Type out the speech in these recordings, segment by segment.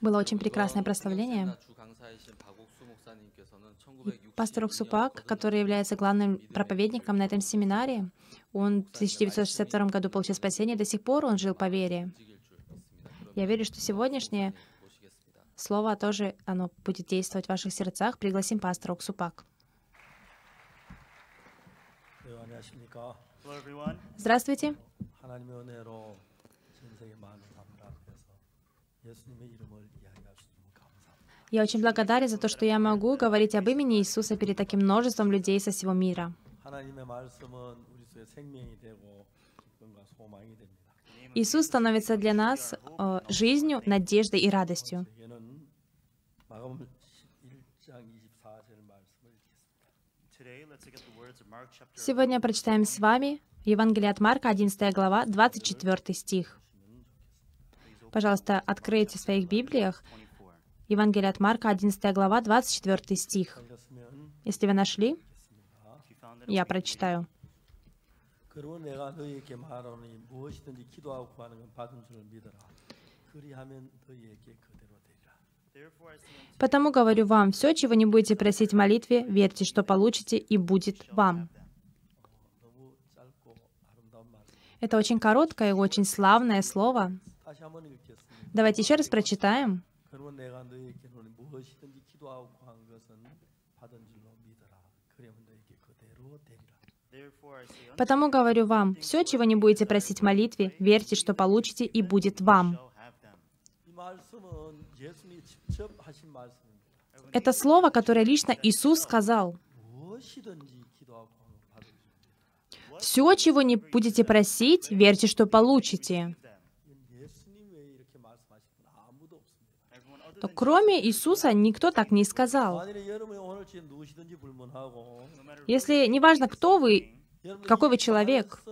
Было очень прекрасное прославление. Пастор Уксупак, который является главным проповедником на этом семинаре, он в 1962 году получил спасение, до сих пор он жил по вере. Я верю, что сегодняшнее слово тоже оно будет действовать в ваших сердцах. Пригласим пастора Уксупак. Здравствуйте. Я очень благодарен за то, что я могу говорить об имени Иисуса перед таким множеством людей со всего мира. Иисус становится для нас э, жизнью, надеждой и радостью. Сегодня прочитаем с вами Евангелие от Марка, 11 глава, 24 стих. Пожалуйста, откройте в своих Библиях Евангелие от Марка, 11 глава, 24 стих. Если вы нашли, я прочитаю. Потому говорю вам, все, чего не будете просить в молитве, верьте, что получите, и будет вам. Это очень короткое и очень славное слово. Давайте еще раз прочитаем. Потому говорю вам, все, чего не будете просить в молитве, верьте, что получите, и будет вам. Это слово, которое лично Иисус сказал. Все, чего не будете просить, верьте, что получите. Но кроме Иисуса никто так не сказал. Если неважно, кто вы, какой вы человек,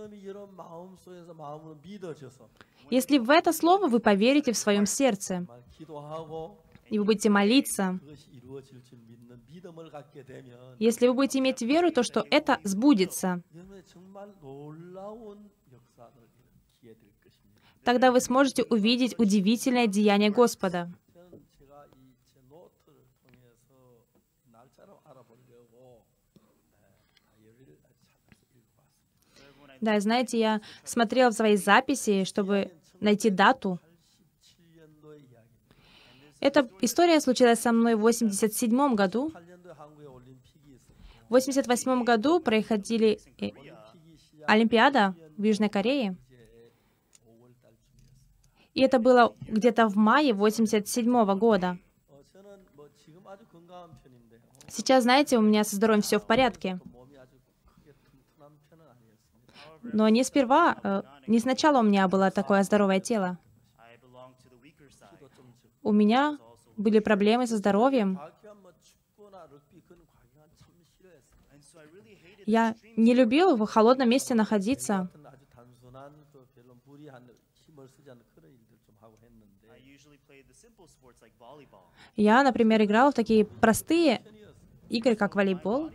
если в это слово вы поверите в своем сердце, и вы будете молиться, если вы будете иметь веру, то что это сбудется, тогда вы сможете увидеть удивительное деяние Господа. Да, знаете, я смотрела в свои записи, чтобы найти дату. Эта история случилась со мной в 87 году. В 88 году проходили э, Олимпиада в Южной Корее. И это было где-то в мае 87 года. Сейчас, знаете, у меня со здоровьем все в порядке. Но не сперва, э, не сначала у меня было такое здоровое тело. У меня были проблемы со здоровьем. Я не любил в холодном месте находиться. Я, например, играл в такие простые игры, как волейбол,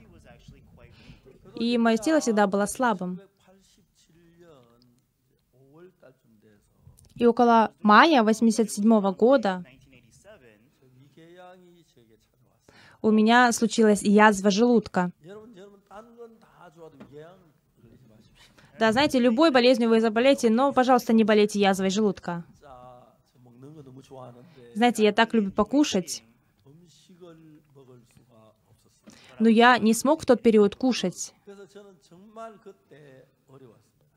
и мое тело всегда было слабым. И около мая 1987 года у меня случилась язва желудка. Да, знаете, любой болезнью вы заболеете, но, пожалуйста, не болейте язвой желудка. Знаете, я так люблю покушать, но я не смог в тот период кушать.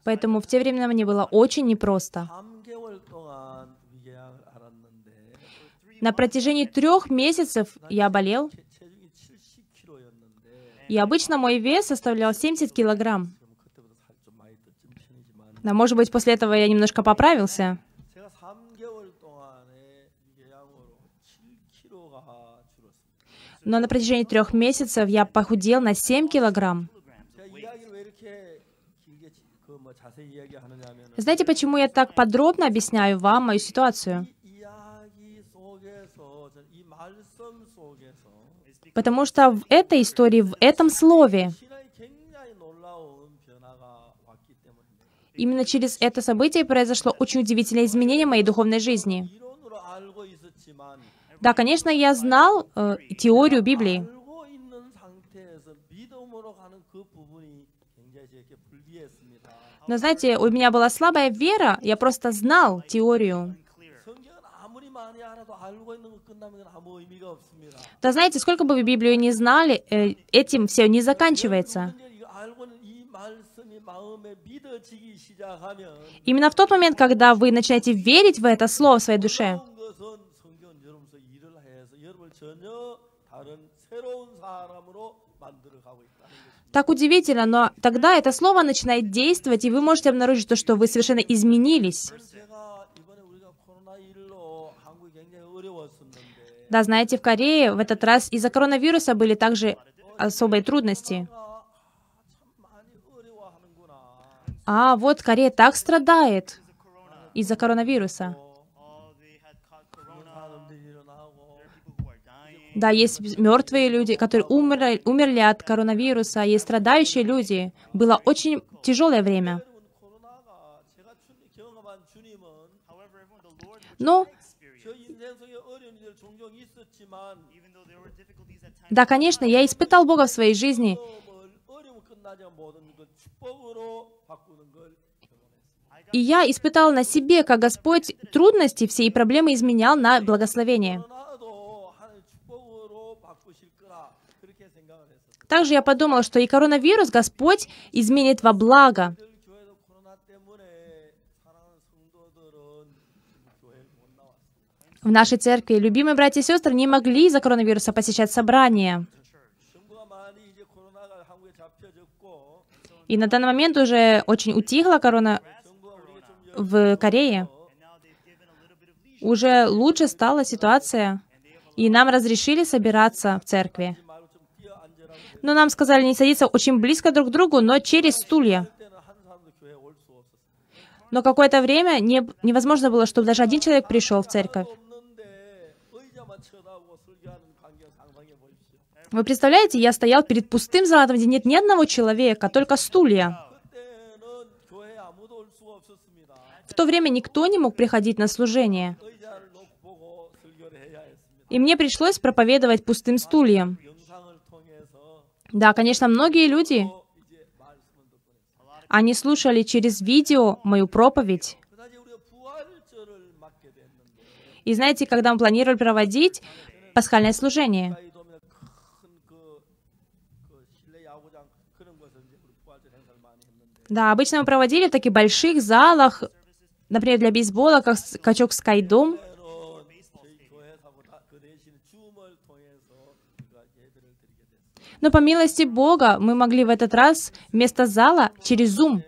Поэтому в те времена мне было очень непросто. На протяжении трех месяцев я болел, и обычно мой вес составлял 70 килограмм. Да, может быть, после этого я немножко поправился. Но на протяжении трех месяцев я похудел на 7 килограмм. Знаете, почему я так подробно объясняю вам мою ситуацию? Потому что в этой истории, в этом слове, именно через это событие произошло очень удивительное изменение моей духовной жизни. Да, конечно, я знал э, теорию Библии. Но знаете, у меня была слабая вера, я просто знал теорию. Да знаете, сколько бы вы Библию не знали, э, этим все не заканчивается. Именно в тот момент, когда вы начинаете верить в это слово в своей душе, так удивительно, но тогда это слово начинает действовать, и вы можете обнаружить то, что вы совершенно изменились. Да, знаете, в Корее в этот раз из-за коронавируса были также особые трудности. А вот Корея так страдает из-за коронавируса. Да, есть мертвые люди, которые умерли, умерли от коронавируса, есть страдающие люди. Было очень тяжелое время. Но да, конечно, я испытал Бога в своей жизни. И я испытал на себе, как Господь трудности все и проблемы изменял на благословение. Также я подумал, что и коронавирус Господь изменит во благо. В нашей церкви любимые братья и сестры не могли из-за коронавируса посещать собрания. И на данный момент уже очень утихла корона в Корее. Уже лучше стала ситуация, и нам разрешили собираться в церкви. Но нам сказали не садиться очень близко друг к другу, но через стулья. Но какое-то время не, невозможно было, чтобы даже один человек пришел в церковь. Вы представляете, я стоял перед пустым залом, где нет ни одного человека, только стулья. В то время никто не мог приходить на служение. И мне пришлось проповедовать пустым стульям. Да, конечно, многие люди, они слушали через видео мою проповедь. И знаете, когда мы планировали проводить пасхальное служение, Да, обычно мы проводили в таких больших залах, например, для бейсбола, как качок Скайдом. Но по милости Бога мы могли в этот раз вместо зала через Zoom.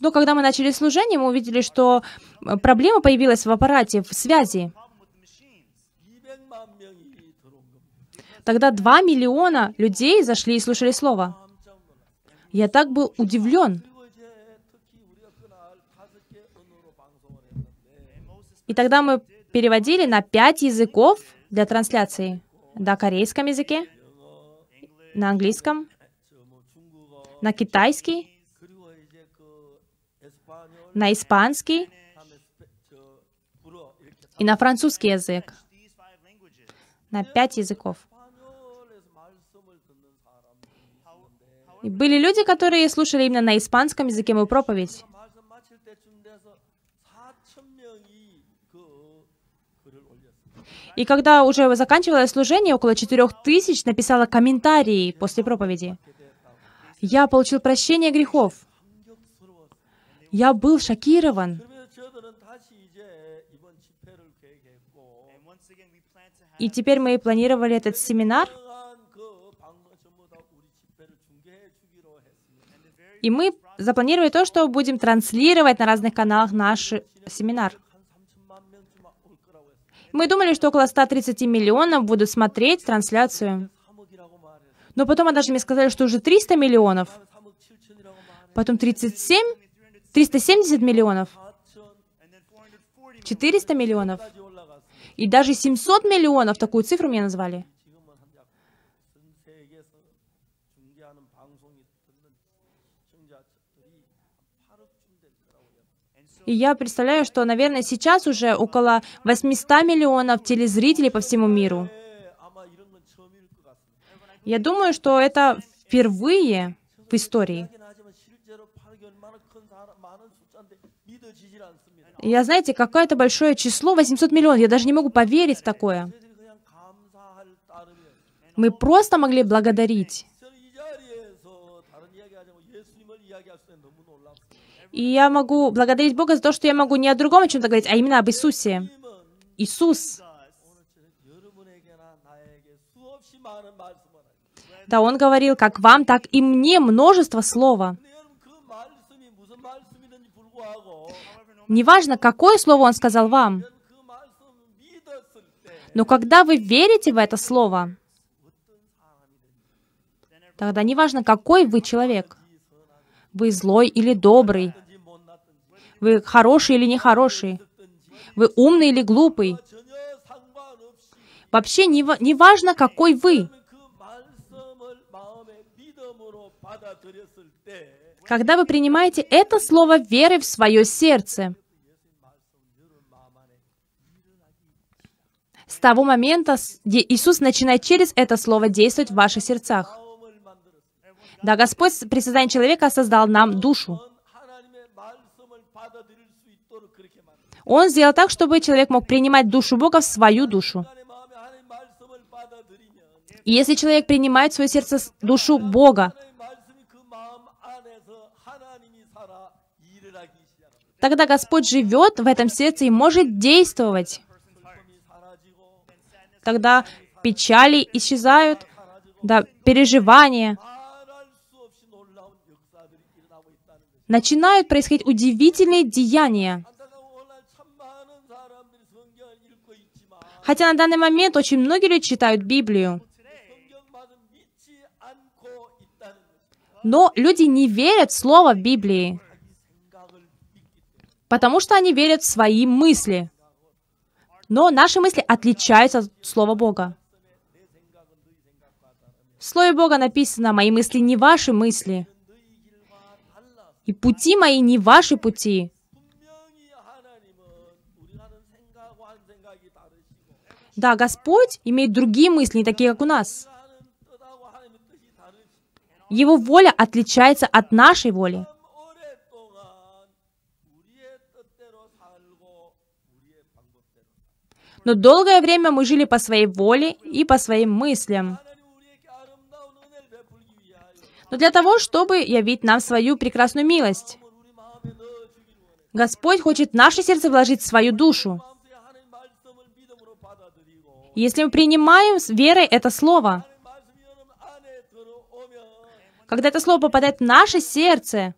Но когда мы начали служение, мы увидели, что э, проблема появилась в аппарате, в связи. Тогда 2 миллиона людей зашли и слушали слово. Я так был удивлен. И тогда мы переводили на пять языков для трансляции. На корейском языке, на английском, на китайский, на испанский и на французский язык. На пять языков. И были люди, которые слушали именно на испанском языке мою проповедь. И когда уже заканчивалось служение, около четырех тысяч написала комментарии после проповеди. Я получил прощение грехов. Я был шокирован. И теперь мы планировали этот семинар, И мы запланировали то, что будем транслировать на разных каналах наш семинар. Мы думали, что около 130 миллионов будут смотреть трансляцию. Но потом они даже мне сказали, что уже 300 миллионов. Потом 37, 370 миллионов. 400 миллионов. И даже 700 миллионов, такую цифру мне назвали. И я представляю, что, наверное, сейчас уже около 800 миллионов телезрителей по всему миру. Я думаю, что это впервые в истории. Я, знаете, какое-то большое число, 800 миллионов, я даже не могу поверить в такое. Мы просто могли благодарить. И я могу благодарить Бога за то, что я могу не о другом о чем-то говорить, а именно об Иисусе. Иисус. Да, Он говорил, как вам, так и мне множество слова. Неважно, какое слово Он сказал вам, но когда вы верите в это слово, тогда неважно, какой вы человек, вы злой или добрый? Вы хороший или нехороший? Вы умный или глупый? Вообще не, не важно, какой вы. Когда вы принимаете это слово веры в свое сердце, с того момента Иисус начинает через это слово действовать в ваших сердцах. Да, Господь при создании человека создал нам душу. Он сделал так, чтобы человек мог принимать душу Бога в свою душу. И если человек принимает в свое сердце душу Бога, тогда Господь живет в этом сердце и может действовать. Тогда печали исчезают, да, переживания, начинают происходить удивительные деяния. Хотя на данный момент очень многие люди читают Библию. Но люди не верят в слово Библии, потому что они верят в свои мысли. Но наши мысли отличаются от слова Бога. В Слове Бога написано «Мои мысли не ваши мысли». И пути мои не ваши пути. Да, Господь имеет другие мысли, не такие, как у нас. Его воля отличается от нашей воли. Но долгое время мы жили по своей воле и по своим мыслям но для того, чтобы явить нам свою прекрасную милость. Господь хочет в наше сердце вложить свою душу. Если мы принимаем с верой это слово, когда это слово попадает в наше сердце,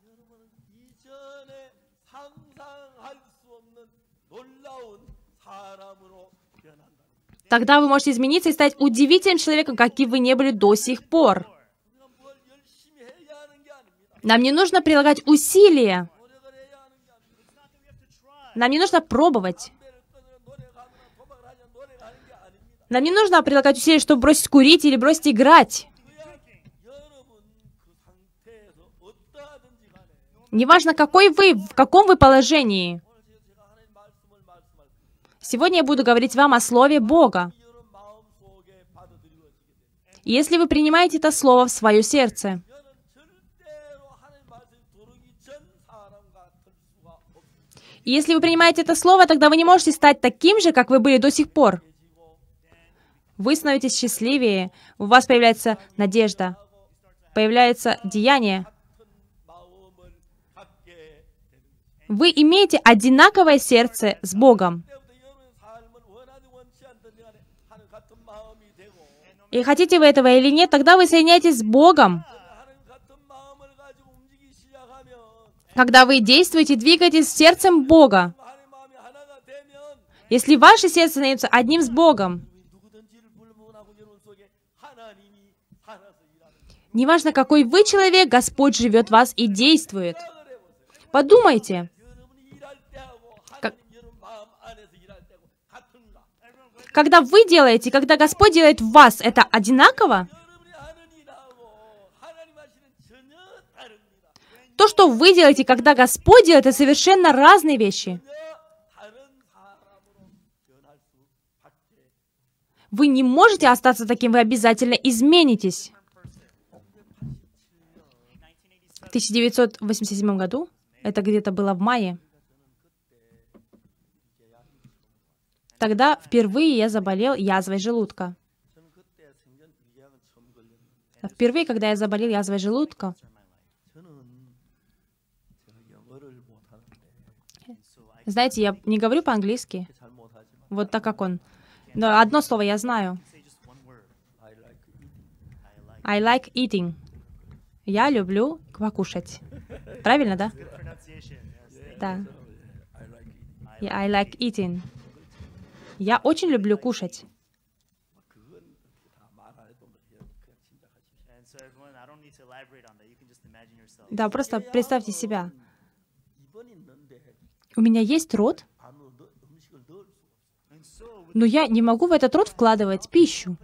тогда вы можете измениться и стать удивительным человеком, каким вы не были до сих пор. Нам не нужно прилагать усилия. Нам не нужно пробовать. Нам не нужно прилагать усилия, чтобы бросить курить или бросить играть. Неважно, какой вы, в каком вы положении. Сегодня я буду говорить вам о Слове Бога. Если вы принимаете это Слово в свое сердце, И если вы принимаете это слово, тогда вы не можете стать таким же, как вы были до сих пор. Вы становитесь счастливее, у вас появляется надежда, появляется деяние. Вы имеете одинаковое сердце с Богом. И хотите вы этого или нет, тогда вы соединяетесь с Богом. Когда вы действуете, двигаетесь сердцем Бога. Если ваше сердце становится одним с Богом, неважно какой вы человек, Господь живет в вас и действует. Подумайте, как... когда вы делаете, когда Господь делает в вас, это одинаково? То, что вы делаете, когда Господь делает, это совершенно разные вещи. Вы не можете остаться таким, вы обязательно изменитесь. В 1987 году, это где-то было в мае, тогда впервые я заболел язвой желудка. Впервые, когда я заболел язвой желудка, Знаете, я не говорю по-английски, вот так как он. Но одно слово я знаю. I like eating. Я люблю покушать. Правильно, да? Да. I like eating. Я очень люблю кушать. Да, просто представьте себя. У меня есть рот, но я не могу в этот рот вкладывать пищу.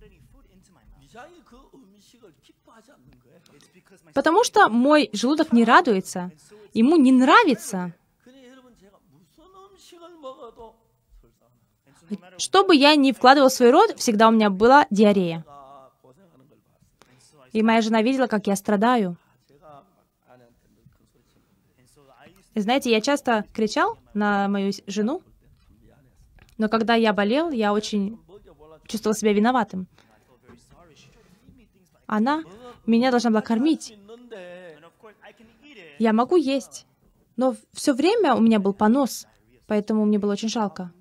Потому что мой желудок не радуется, ему не нравится. Что бы я ни вкладывал в свой рот, всегда у меня была диарея. И моя жена видела, как я страдаю. И знаете, я часто кричал на мою жену, но когда я болел, я очень чувствовал себя виноватым. Она меня должна была кормить. Я могу есть, но все время у меня был понос, поэтому мне было очень жалко.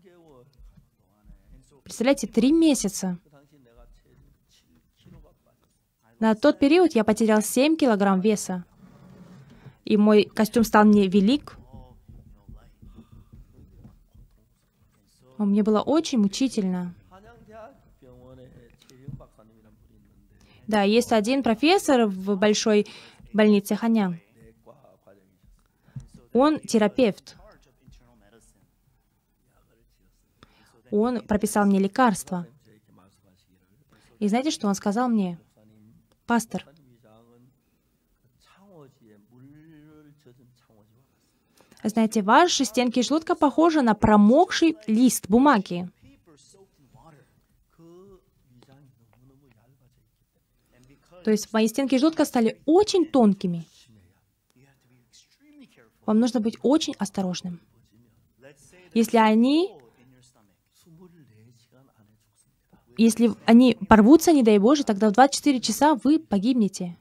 Представляете, три месяца. На тот период я потерял 7 килограмм веса и мой костюм стал мне велик. Мне было очень мучительно. Да, есть один профессор в большой больнице Ханян. Он терапевт. Он прописал мне лекарства. И знаете, что он сказал мне? Пастор, Знаете, ваши стенки желудка похожи на промокший лист бумаги. То есть мои стенки желудка стали очень тонкими. Вам нужно быть очень осторожным. Если они если они порвутся, не дай Боже, тогда в 24 часа вы погибнете.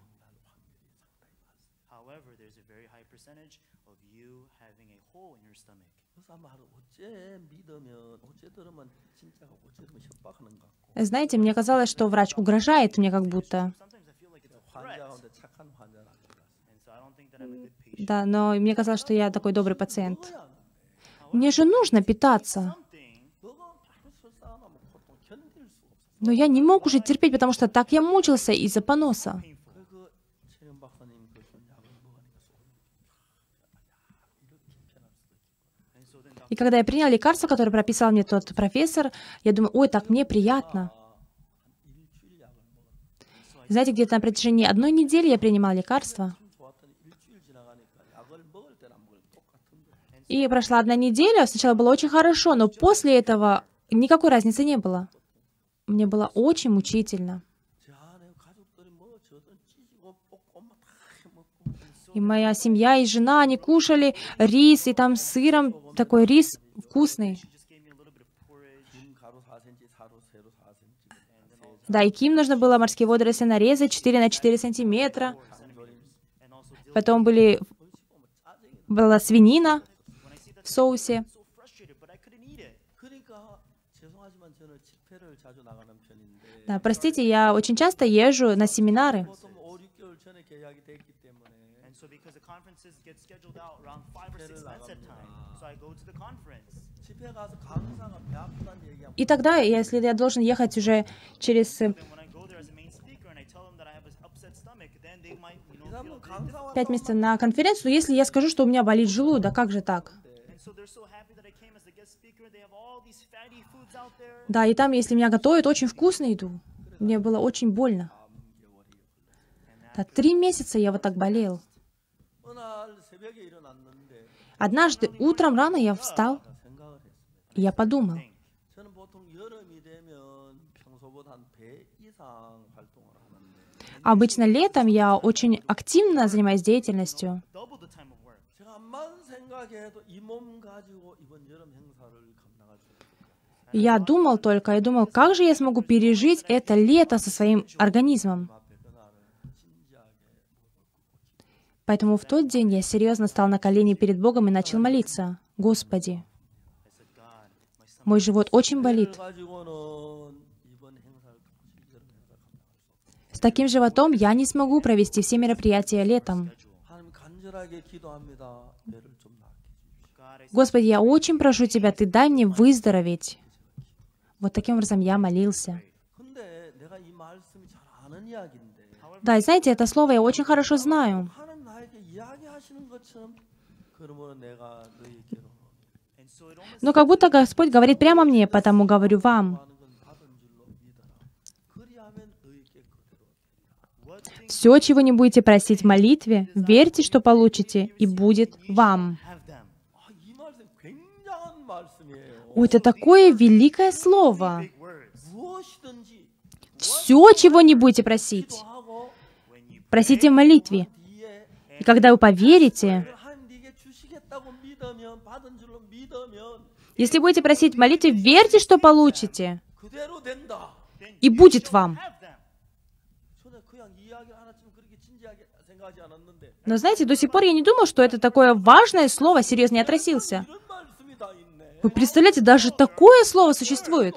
Знаете, мне казалось, что врач угрожает мне как будто. Да, но мне казалось, что я такой добрый пациент. Мне же нужно питаться. Но я не мог уже терпеть, потому что так я мучился из-за поноса. И когда я принял лекарство, которое прописал мне тот профессор, я думаю, ой, так мне приятно. Знаете, где-то на протяжении одной недели я принимал лекарство. И прошла одна неделя, сначала было очень хорошо, но после этого никакой разницы не было. Мне было очень мучительно. И моя семья и жена, они кушали рис, и там с сыром такой рис вкусный. Да, и Ким нужно было морские водоросли нарезать 4 на 4 сантиметра. Потом были, была свинина в соусе. Да, простите, я очень часто езжу на семинары conferences get scheduled out around 5 or 6 months at time. So I go to the conference. И тогда, если я должен ехать уже через э, пять месяцев на конференцию, если я скажу, что у меня болит желудок, как же так? Да, и там, если меня готовят, очень вкусно иду. Мне было очень больно. Да, три месяца я вот так болел. Однажды утром рано я встал, я подумал, Обычно летом я очень активно занимаюсь деятельностью. Я думал только, я думал, как же я смогу пережить это лето со своим организмом. Поэтому в тот день я серьезно стал на колени перед Богом и начал молиться. «Господи, мой живот очень болит. С таким животом я не смогу провести все мероприятия летом. Господи, я очень прошу Тебя, Ты дай мне выздороветь. Вот таким образом я молился. Да, и знаете, это слово я очень хорошо знаю. Но как будто Господь говорит прямо мне, потому говорю вам. Все, чего не будете просить в молитве, верьте, что получите, и будет вам. О, это такое великое слово. Все, чего не будете просить, просите в молитве. И когда вы поверите, если будете просить, молите, верьте, что получите. И будет вам. Но знаете, до сих пор я не думал, что это такое важное слово, серьезно не отразился. Вы представляете, даже такое слово существует.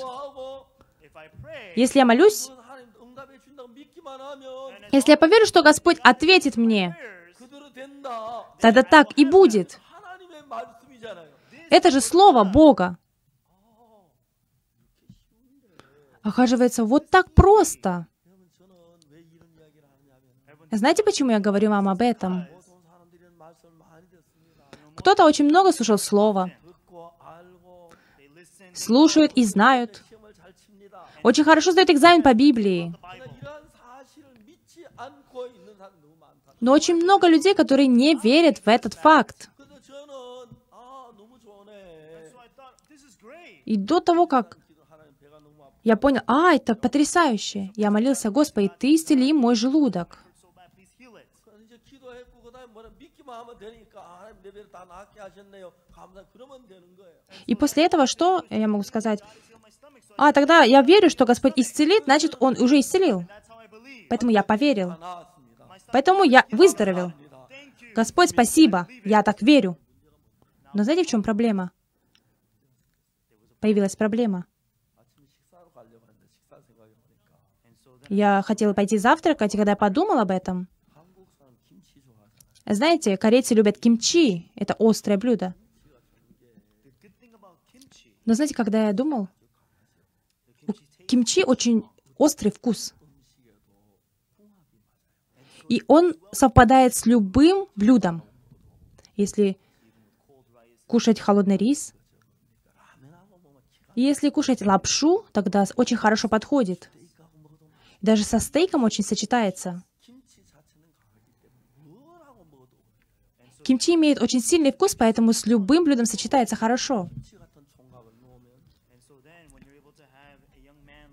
Если я молюсь, если я поверю, что Господь ответит мне, Тогда так и будет. Это же Слово Бога. Оказывается, вот так просто. Знаете, почему я говорю вам об этом? Кто-то очень много слушал слово, Слушают и знают. Очень хорошо сдают экзамен по Библии. Но очень много людей, которые не верят в этот факт. И до того, как я понял, а, это потрясающе. Я молился, Господи, Ты исцели мой желудок. И после этого что я могу сказать? А, тогда я верю, что Господь исцелит, значит, Он уже исцелил. Поэтому я поверил. Поэтому я выздоровел. Господь, спасибо, я так верю. Но знаете, в чем проблема? Появилась проблема. Я хотела пойти завтракать, и когда я подумал об этом, знаете, корейцы любят кимчи, это острое блюдо. Но знаете, когда я думал, у кимчи очень острый вкус. И он совпадает с любым блюдом. Если кушать холодный рис, если кушать лапшу, тогда очень хорошо подходит. Даже со стейком очень сочетается. Кимчи имеет очень сильный вкус, поэтому с любым блюдом сочетается хорошо.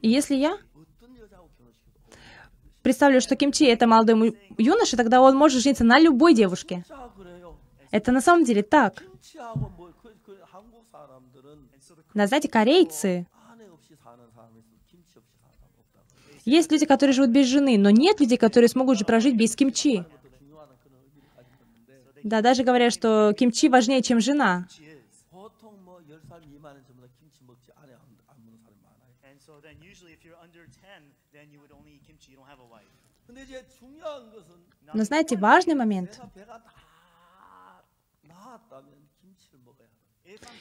И если я представлю, что кимчи — это молодой юноша, тогда он может жениться на любой девушке. Это на самом деле так. Но знаете, корейцы, есть люди, которые живут без жены, но нет людей, которые смогут же прожить без кимчи. Да, даже говоря, что кимчи важнее, чем жена. Но знаете, важный момент.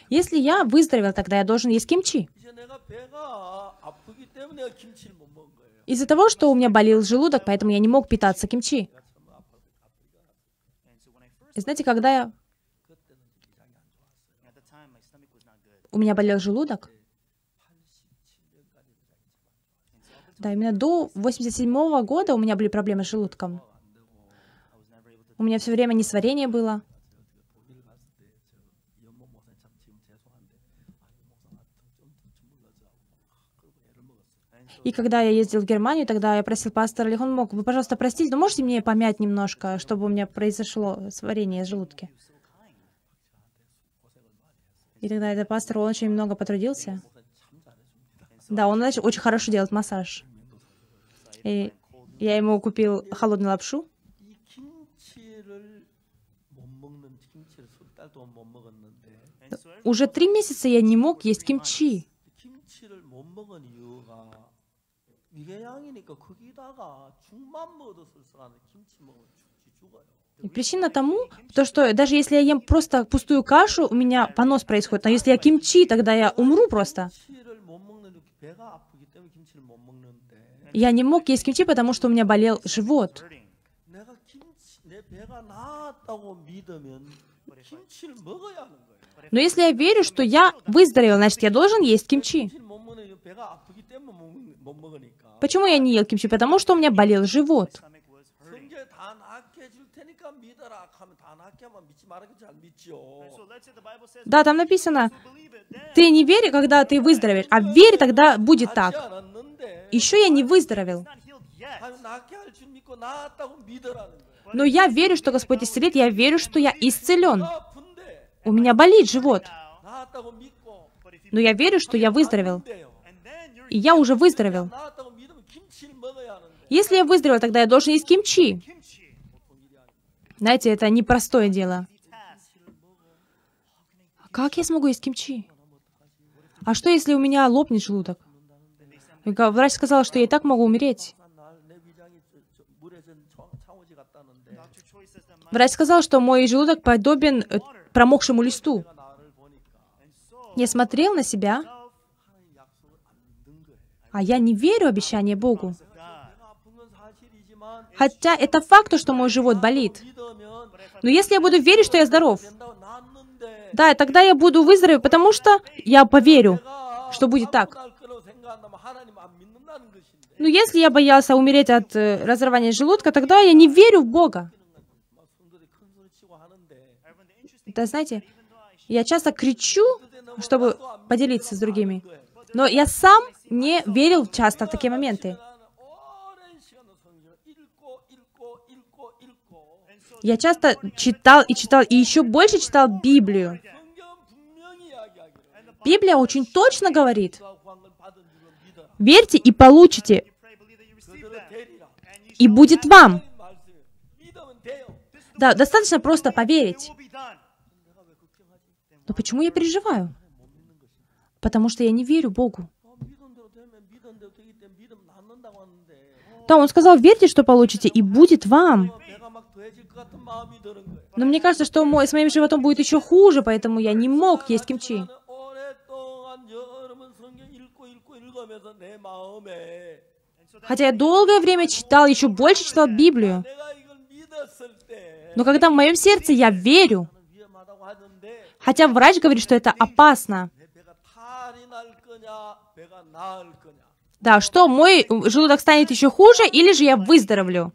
Если я выздоровел, тогда я должен есть кимчи. Из-за того, что у меня болел желудок, поэтому я не мог питаться кимчи. И знаете, когда я... У меня болел желудок, Да, именно до 87 -го года у меня были проблемы с желудком. У меня все время несварение было. И когда я ездил в Германию, тогда я просил пастора он мог вы, пожалуйста, простить, но можете мне помять немножко, чтобы у меня произошло сварение желудки? И тогда этот пастор, он очень много потрудился. Да, он начал очень хорошо делать массаж. И я ему купил холодную лапшу. Уже три месяца я не мог есть кимчи. И причина тому, то что даже если я ем просто пустую кашу, у меня понос происходит. Но если я кимчи, тогда я умру просто. Я не мог есть кимчи, потому что у меня болел живот. Но если я верю, что я выздоровел, значит, я должен есть кимчи. Почему я не ел кимчи? Потому что у меня болел живот. Да, там написано, ты не вери, когда ты выздоровеешь, а вери, тогда будет так. Еще я не выздоровел. Но я верю, что Господь исцелит, я верю, что я исцелен. У меня болит живот. Но я верю, что я выздоровел. И я уже выздоровел. Если я выздоровел, тогда я должен есть кимчи. Знаете, это непростое дело. А как я смогу есть кимчи? А что, если у меня лопнет желудок? Врач сказал, что я и так могу умереть. Врач сказал, что мой желудок подобен э, промокшему листу. Я смотрел на себя, а я не верю обещанию Богу. Хотя это факт, что мой живот болит. Но если я буду верить, что я здоров, да, тогда я буду выздороветь, потому что я поверю, что будет так. Ну, если я боялся умереть от э, разорвания желудка, тогда я не верю в Бога. Да, знаете, я часто кричу, чтобы поделиться с другими. Но я сам не верил часто в такие моменты. Я часто читал и читал, и еще больше читал Библию. Библия очень точно говорит, Верьте и получите. И будет вам. Да, достаточно просто поверить. Но почему я переживаю? Потому что я не верю Богу. Да, он сказал, верьте, что получите, и будет вам. Но мне кажется, что мой, с моим животом будет еще хуже, поэтому я не мог есть кимчи. Хотя я долгое время читал, еще больше читал Библию. Но когда в моем сердце я верю, хотя врач говорит, что это опасно, да, что мой желудок станет еще хуже, или же я выздоровлю.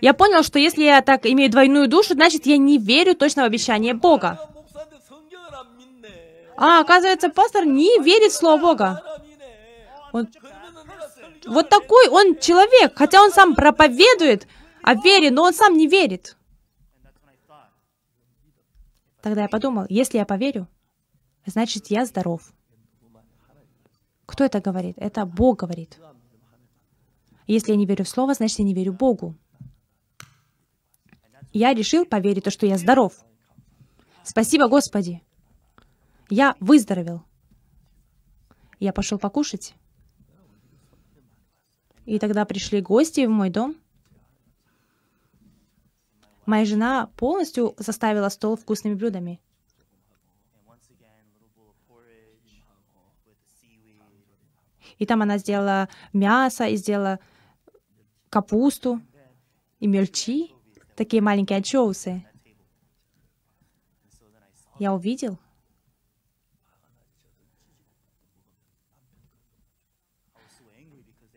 Я понял, что если я так имею двойную душу, значит, я не верю точно в обещание Бога. А, оказывается, пастор не верит в Слово Бога. Он... Вот такой он человек, хотя он сам проповедует о вере, но он сам не верит. Тогда я подумал, если я поверю, значит, я здоров. Кто это говорит? Это Бог говорит. Если я не верю в Слово, значит, я не верю Богу. Я решил поверить, то, что я здоров. Спасибо, Господи. Я выздоровел. Я пошел покушать. И тогда пришли гости в мой дом. Моя жена полностью заставила стол вкусными блюдами. И там она сделала мясо, и сделала капусту, и мельчи, такие маленькие анчоусы. Я увидел.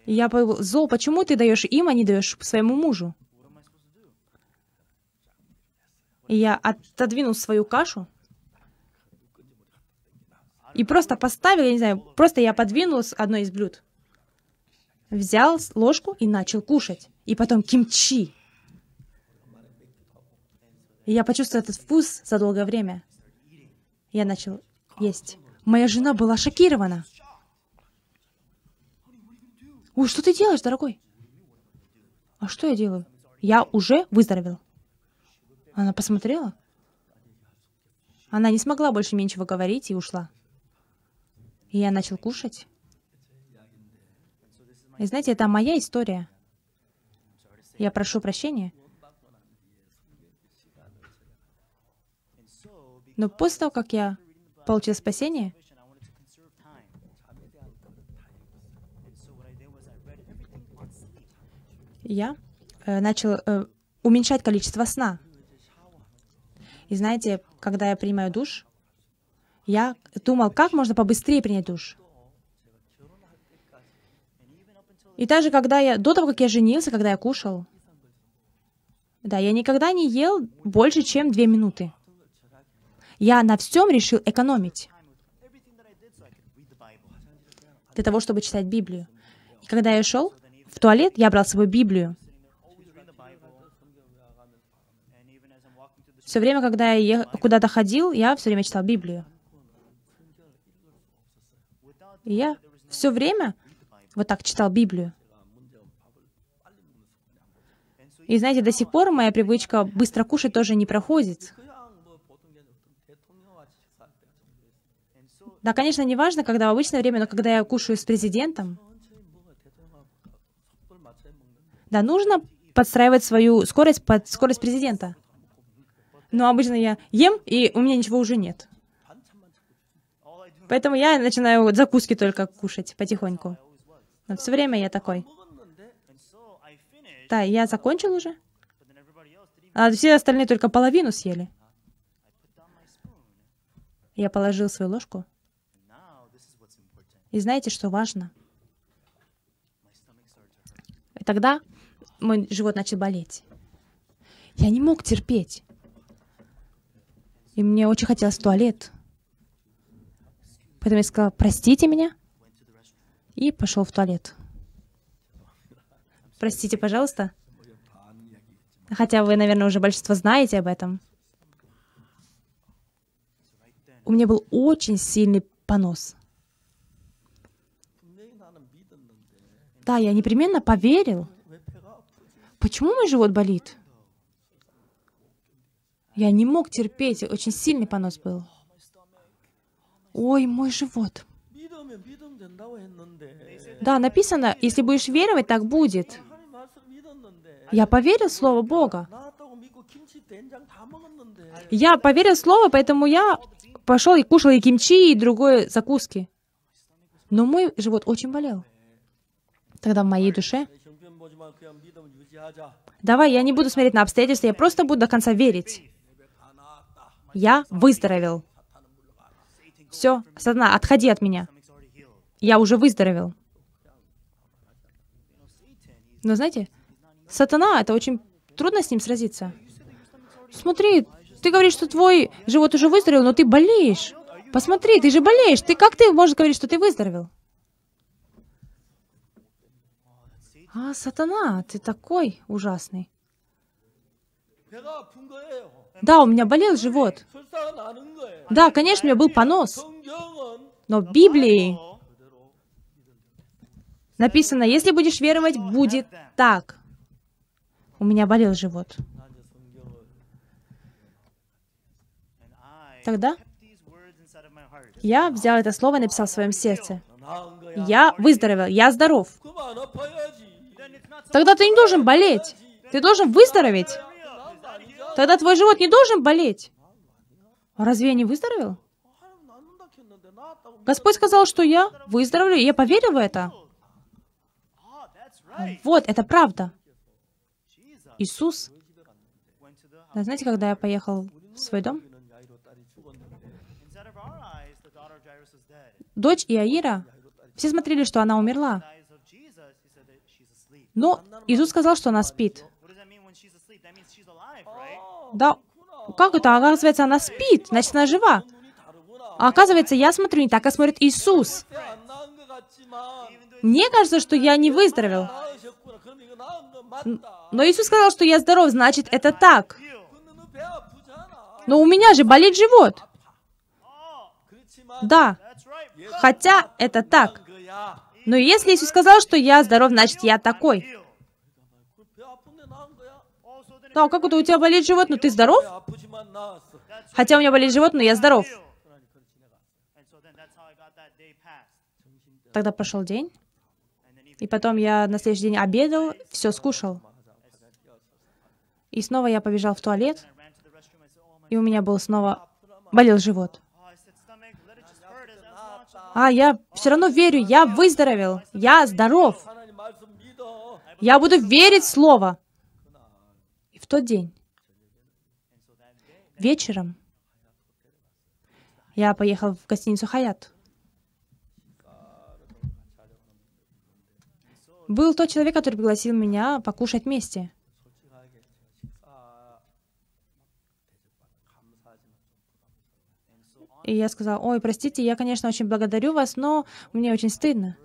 Я был зол, почему ты даешь им, а не даешь своему мужу? И я отодвинул свою кашу, И просто поставил, я не знаю, просто я подвинул одно из блюд. Взял ложку и начал кушать. И потом кимчи. И я почувствовал этот вкус за долгое время. Я начал есть. Моя жена была шокирована. Ой, что ты делаешь, дорогой? А что я делаю? Я уже выздоровел. Она посмотрела. Она не смогла больше мне ничего говорить и ушла. И я начал кушать. И знаете, это моя история. Я прошу прощения. Но после того, как я получил спасение, я э, начал э, уменьшать количество сна. И знаете, когда я принимаю душ, я думал, как можно побыстрее принять душ. И даже когда я, до того, как я женился, когда я кушал, да, я никогда не ел больше, чем две минуты. Я на всем решил экономить для того, чтобы читать Библию. И когда я шел в туалет, я брал с собой Библию. Все время, когда я куда-то ходил, я все время читал Библию. И я все время вот так читал Библию. И знаете, до сих пор моя привычка быстро кушать тоже не проходит. Да, конечно, не важно, когда в обычное время, но когда я кушаю с президентом, да, нужно подстраивать свою скорость под скорость президента. Но обычно я ем, и у меня ничего уже нет. Поэтому я начинаю закуски только кушать потихоньку. Но все время я такой. Да, я закончил уже. А все остальные только половину съели. Я положил свою ложку. И знаете, что важно? И тогда мой живот начал болеть. Я не мог терпеть. И мне очень хотелось в туалет. Поэтому я сказал, простите меня, и пошел в туалет. Простите, пожалуйста. Хотя вы, наверное, уже большинство знаете об этом. У меня был очень сильный понос. Да, я непременно поверил. Почему мой живот болит? Я не мог терпеть, очень сильный понос был. Ой, мой живот. Да, написано, если будешь веровать, так будет. Я поверил Слово Бога. Я поверил Слово, поэтому я пошел и кушал и кимчи, и другое закуски. Но мой живот очень болел тогда в моей душе. Давай, я не буду смотреть на обстоятельства, я просто буду до конца верить. Я выздоровел. Все, сатана, отходи от меня. Я уже выздоровел. Но знаете, сатана, это очень трудно с ним сразиться. Смотри, ты говоришь, что твой живот уже выздоровел, но ты болеешь. Посмотри, ты же болеешь. Ты как ты можешь говорить, что ты выздоровел? А, сатана, ты такой ужасный. Да, у меня болел живот. Да, конечно, у меня был понос. Но в Библии написано, если будешь веровать, будет так. У меня болел живот. Тогда я взял это слово и написал в своем сердце. Я выздоровел, я здоров. Тогда ты не должен болеть. Ты должен выздороветь. Тогда твой живот не должен болеть. Разве я не выздоровел? Господь сказал, что я выздоровлю, и я поверил в это. Вот, это правда. Иисус. Да, знаете, когда я поехал в свой дом? Дочь Иаира, все смотрели, что она умерла. Но Иисус сказал, что она спит. Да, как это? Оказывается, она спит, значит, она жива. А оказывается, я смотрю не так, а смотрит Иисус. Мне кажется, что я не выздоровел. Но Иисус сказал, что я здоров, значит, это так. Но у меня же болит живот. Да, хотя это так. Но если Иисус сказал, что я здоров, значит, я такой. Так, как это у тебя болит живот, но ты здоров? Хотя у меня болит живот, но я здоров. Тогда прошел день. И потом я на следующий день обедал, все скушал. И снова я побежал в туалет, и у меня был снова... болел живот. А, я все равно верю, я выздоровел, я здоров. Я буду верить в Слово. И в тот день, вечером, я поехал в гостиницу «Хаят». Был тот человек, который пригласил меня покушать вместе. И я сказала, ой, простите, я, конечно, очень благодарю вас, но мне очень стыдно.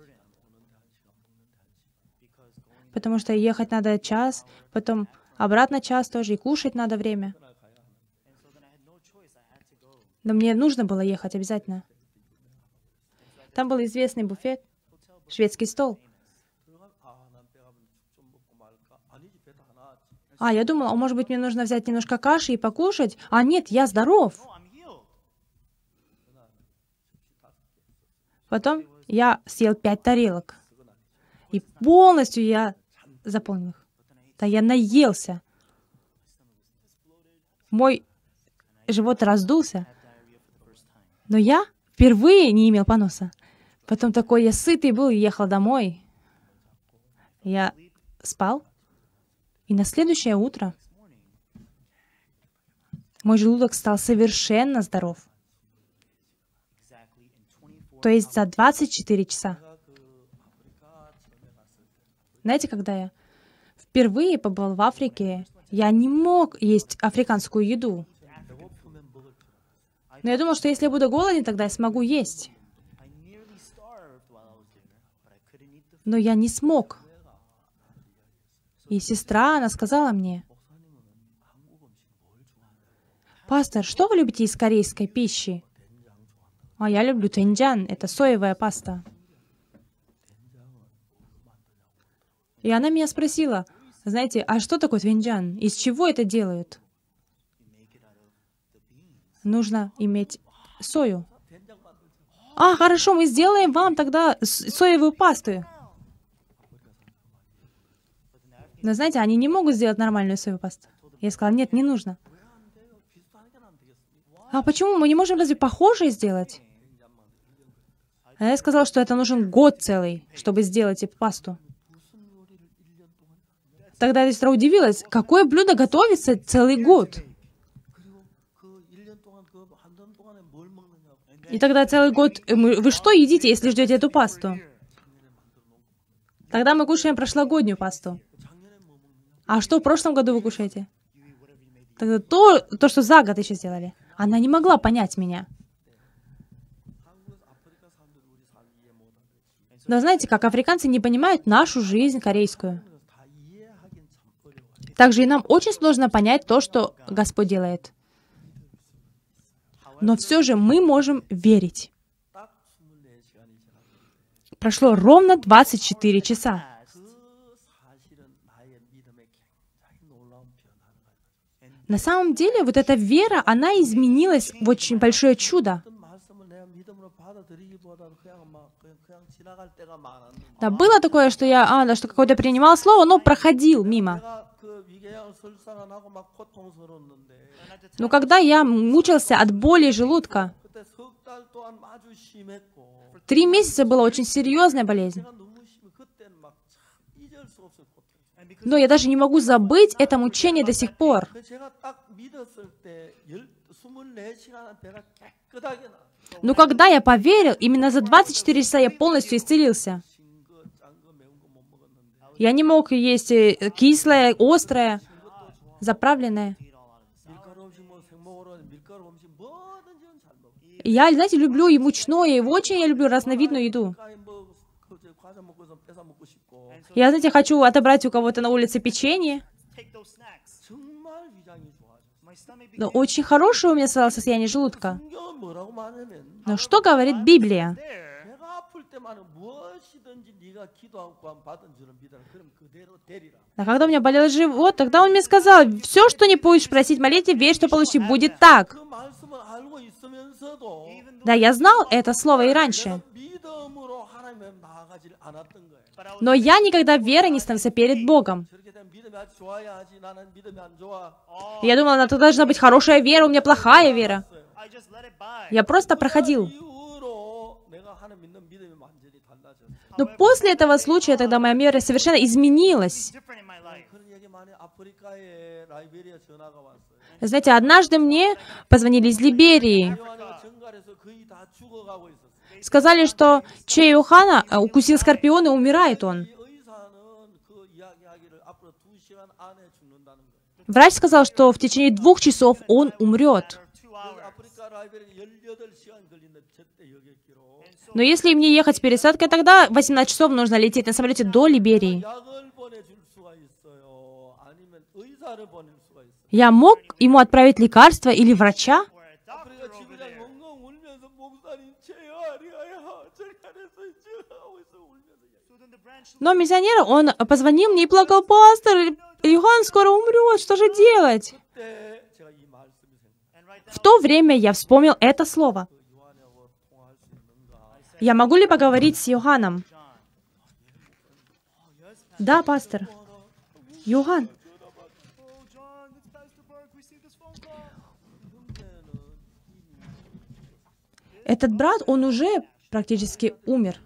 Потому что ехать надо час, потом обратно час тоже, и кушать надо время. Но мне нужно было ехать обязательно. Там был известный буфет, шведский стол. А, я думала, может быть, мне нужно взять немножко каши и покушать. А нет, я здоров. Потом я съел пять тарелок. И полностью я заполнил их. Да я наелся. Мой живот раздулся. Но я впервые не имел поноса. Потом такой я сытый был и ехал домой. Я спал. И на следующее утро мой желудок стал совершенно здоров. Exactly in 24 То есть за 24 часа. Знаете, когда я впервые побывал в Африке, я не мог есть африканскую еду. Но я думал, что если я буду голоден, тогда я смогу есть. Но я не смог. И сестра, она сказала мне, «Пастор, что вы любите из корейской пищи?» А я люблю тенджан, это соевая паста. И она меня спросила, знаете, а что такое твинджан? Из чего это делают? Нужно иметь сою. А, хорошо, мы сделаем вам тогда соевую пасту. Но знаете, они не могут сделать нормальную соевую пасту. Я сказала, нет, не нужно. А почему мы не можем разве похожее сделать? Она сказала, что это нужен год целый, чтобы сделать эту пасту. Тогда сестра удивилась, какое блюдо готовится целый год. И тогда целый год э, вы что едите, если ждете эту пасту? Тогда мы кушаем прошлогоднюю пасту. А что в прошлом году вы кушаете? Тогда то, то, что за год еще сделали. Она не могла понять меня. Но знаете, как африканцы не понимают нашу жизнь корейскую. Также и нам очень сложно понять то, что Господь делает. Но все же мы можем верить. Прошло ровно 24 часа. На самом деле, вот эта вера, она изменилась в очень большое чудо. Да, было такое, что я, а, да, что какое-то принимал слово, но проходил мимо. Но когда я мучился от боли желудка, три месяца была очень серьезная болезнь. Но я даже не могу забыть это мучение до сих пор. Но когда я поверил, именно за 24 часа я полностью исцелился. Я не мог есть э, кислое, острое, заправленное. Я, знаете, люблю и мучное, и очень я люблю разновидную еду. Я, знаете, хочу отобрать у кого-то на улице печенье. Но очень хорошее у меня стало состояние желудка. Но что говорит Библия? А когда у меня болел живот, тогда он мне сказал, все, что не будешь просить молите, верь, что получи, будет так. Да, я знал это слово и раньше. Но я никогда верой не становился перед Богом. Я думала, она тут должна быть хорошая вера, у меня плохая вера. Я просто проходил. Но после этого случая тогда моя вера совершенно изменилась. Знаете, однажды мне позвонили из Либерии. Сказали, что Чей Ухана э, укусил скорпион и умирает он. Врач сказал, что в течение двух часов он умрет. Но если мне ехать с пересадкой, тогда 18 часов нужно лететь на самолете до Либерии. Я мог ему отправить лекарство или врача? Но миссионер, он позвонил мне и плакал, пастор, Иоанн скоро умрет, что же делать? В то время я вспомнил это слово. Я могу ли поговорить с Иоанном? Да, пастор. Иоанн. Этот брат, он уже практически умер.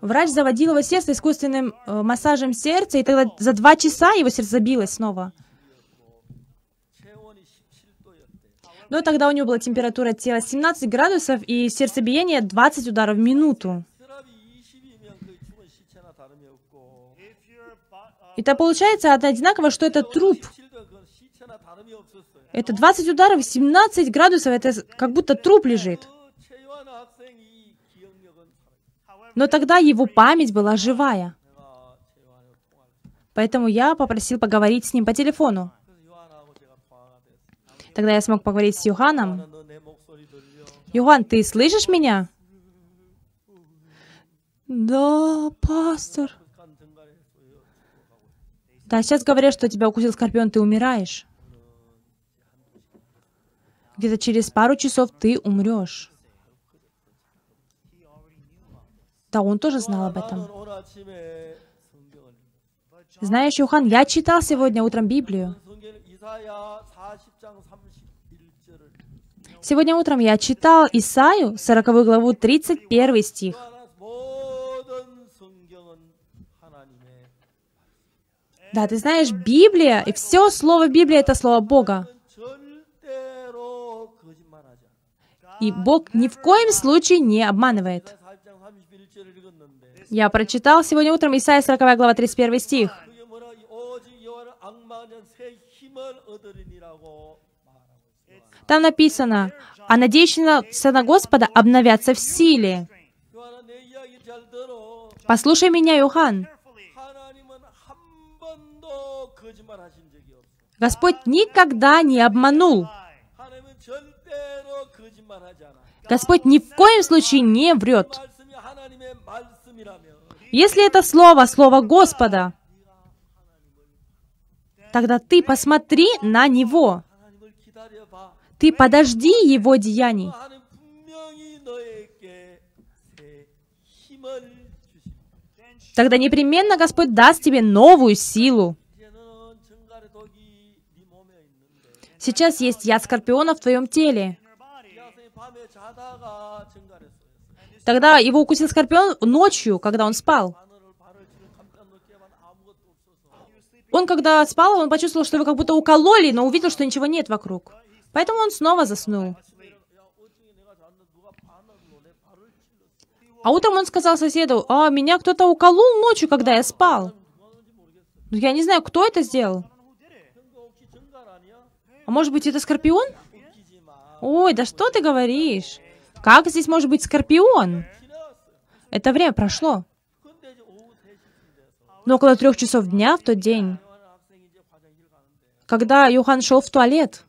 Врач заводил его сердце искусственным э, массажем сердца, и тогда за два часа его сердце забилось снова. Ну, Но тогда у него была температура тела 17 градусов и сердцебиение 20 ударов в минуту. Это получается одинаково, что это труп. Это 20 ударов, 17 градусов, это как будто труп лежит. Но тогда его память была живая. Поэтому я попросил поговорить с ним по телефону. Тогда я смог поговорить с Юханом. Юхан, ты слышишь меня? Да, пастор. Да, сейчас говорят, что тебя укусил скорпион, ты умираешь. Где-то через пару часов ты умрешь. Да, он тоже знал об этом. Знаешь, Юхан, я читал сегодня утром Библию. Сегодня утром я читал Исаию 40 главу, 31 стих. Да, ты знаешь, Библия и все слово Библии это слово Бога. И Бог ни в коем случае не обманывает. Я прочитал сегодня утром Исайя 40 глава 31 стих. Там написано, «А надеющиеся на Господа обновятся в силе». Послушай меня, Иоанн. Господь никогда не обманул. Господь ни в коем случае не врет. Если это слово, слово Господа, тогда ты посмотри на него. Ты подожди его деяний. Тогда непременно Господь даст тебе новую силу. Сейчас есть яд скорпиона в твоем теле. Тогда его укусил скорпион ночью, когда он спал. Он, когда спал, он почувствовал, что его как будто укололи, но увидел, что ничего нет вокруг. Поэтому он снова заснул. А утром он сказал соседу, «А, меня кто-то уколол ночью, когда я спал». Но я не знаю, кто это сделал. А может быть, это скорпион? Ой, да что ты говоришь? Как здесь может быть скорпион? Это время прошло. Но около трех часов дня в тот день, когда Юхан шел в туалет,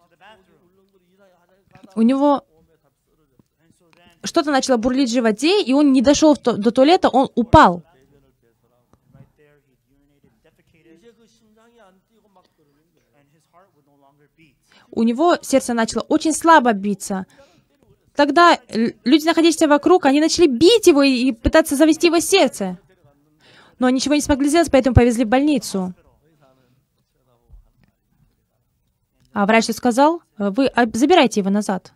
у него что-то начало бурлить в животе, и он не дошел до туалета, он упал. У него сердце начало очень слабо биться, Тогда люди, находящиеся вокруг, они начали бить его и пытаться завести его сердце. Но ничего не смогли сделать, поэтому повезли в больницу. А врач сказал, вы забирайте его назад.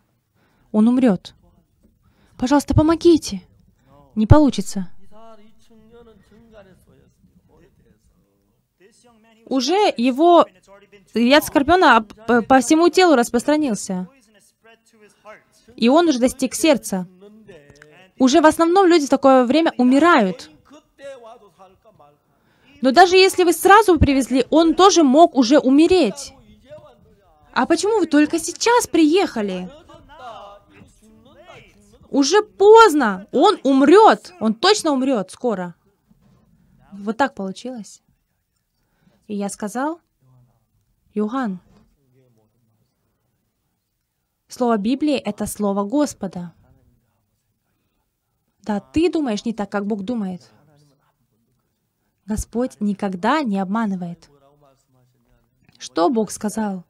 Он умрет. Пожалуйста, помогите. Не получится. Уже его яд скорпиона по всему телу распространился и он уже достиг сердца. Уже в основном люди в такое время умирают. Но даже если вы сразу привезли, он тоже мог уже умереть. А почему вы только сейчас приехали? Уже поздно. Он умрет. Он точно умрет скоро. Вот так получилось. И я сказал, Юхан, Слово Библии — это слово Господа. Да, ты думаешь не так, как Бог думает. Господь никогда не обманывает. Что Бог сказал?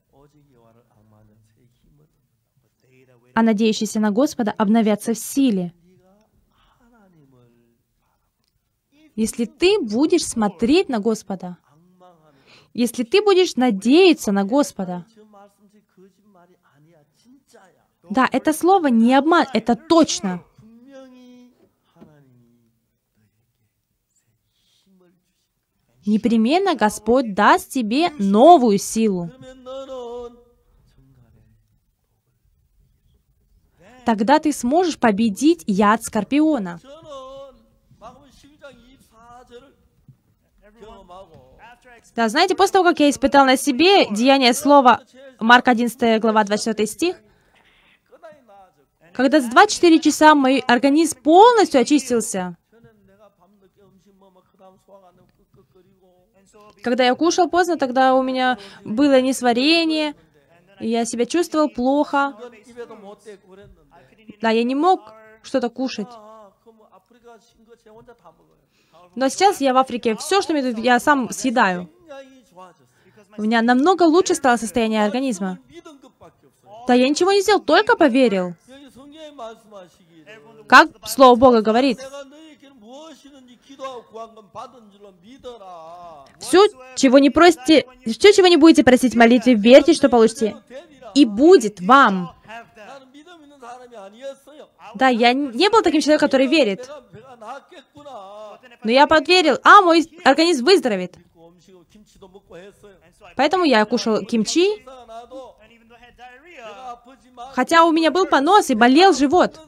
А надеющиеся на Господа обновятся в силе. Если ты будешь смотреть на Господа, если ты будешь надеяться на Господа, да, это слово не обман, это точно. Непременно Господь даст тебе новую силу. Тогда ты сможешь победить яд скорпиона. Да, знаете, после того, как я испытал на себе деяние слова, Марк 11 глава 24 стих, когда за 2-4 часа мой организм полностью очистился, Когда я кушал поздно, тогда у меня было несварение, я себя чувствовал плохо. Да, я не мог что-то кушать. Но сейчас я в Африке, все, что мне тут, я сам съедаю. У меня намного лучше стало состояние организма. Да я ничего не сделал, только поверил. Как Слово Бога говорит, все, чего не просите, все, чего не будете просить в молитве, верьте, что получите, и будет вам. Да, я не был таким человеком, который верит. Но я подверил, а мой организм выздоровеет. Поэтому я кушал кимчи, Хотя у меня был понос и болел живот.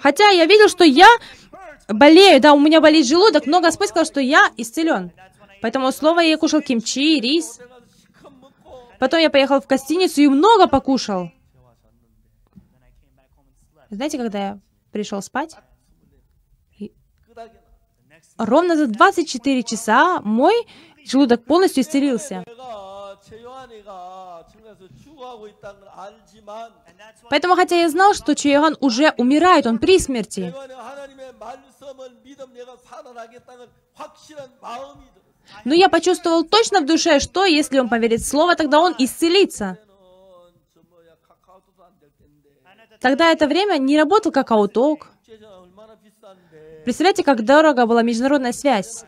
Хотя я видел, что я болею, да, у меня болит желудок, но Господь сказал, что я исцелен. Поэтому слово я кушал кимчи, рис. Потом я поехал в гостиницу и много покушал. Знаете, когда я пришел спать? И... Ровно за 24 часа мой желудок полностью исцелился. Поэтому, хотя я знал, что Чаяган уже умирает, он при смерти, но я почувствовал точно в душе, что если он поверит в слово, тогда он исцелится. Тогда это время не работал как ауток. Представляете, как дорого была международная связь.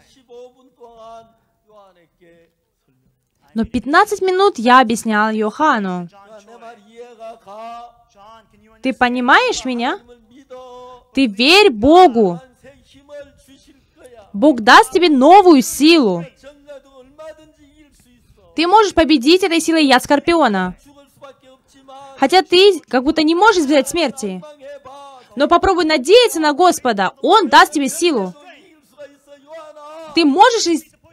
Но 15 минут я объяснял Йохану. Ты понимаешь меня? Ты верь Богу. Бог даст тебе новую силу. Ты можешь победить этой силой яд Скорпиона. Хотя ты как будто не можешь избежать смерти. Но попробуй надеяться на Господа. Он даст тебе силу. Ты можешь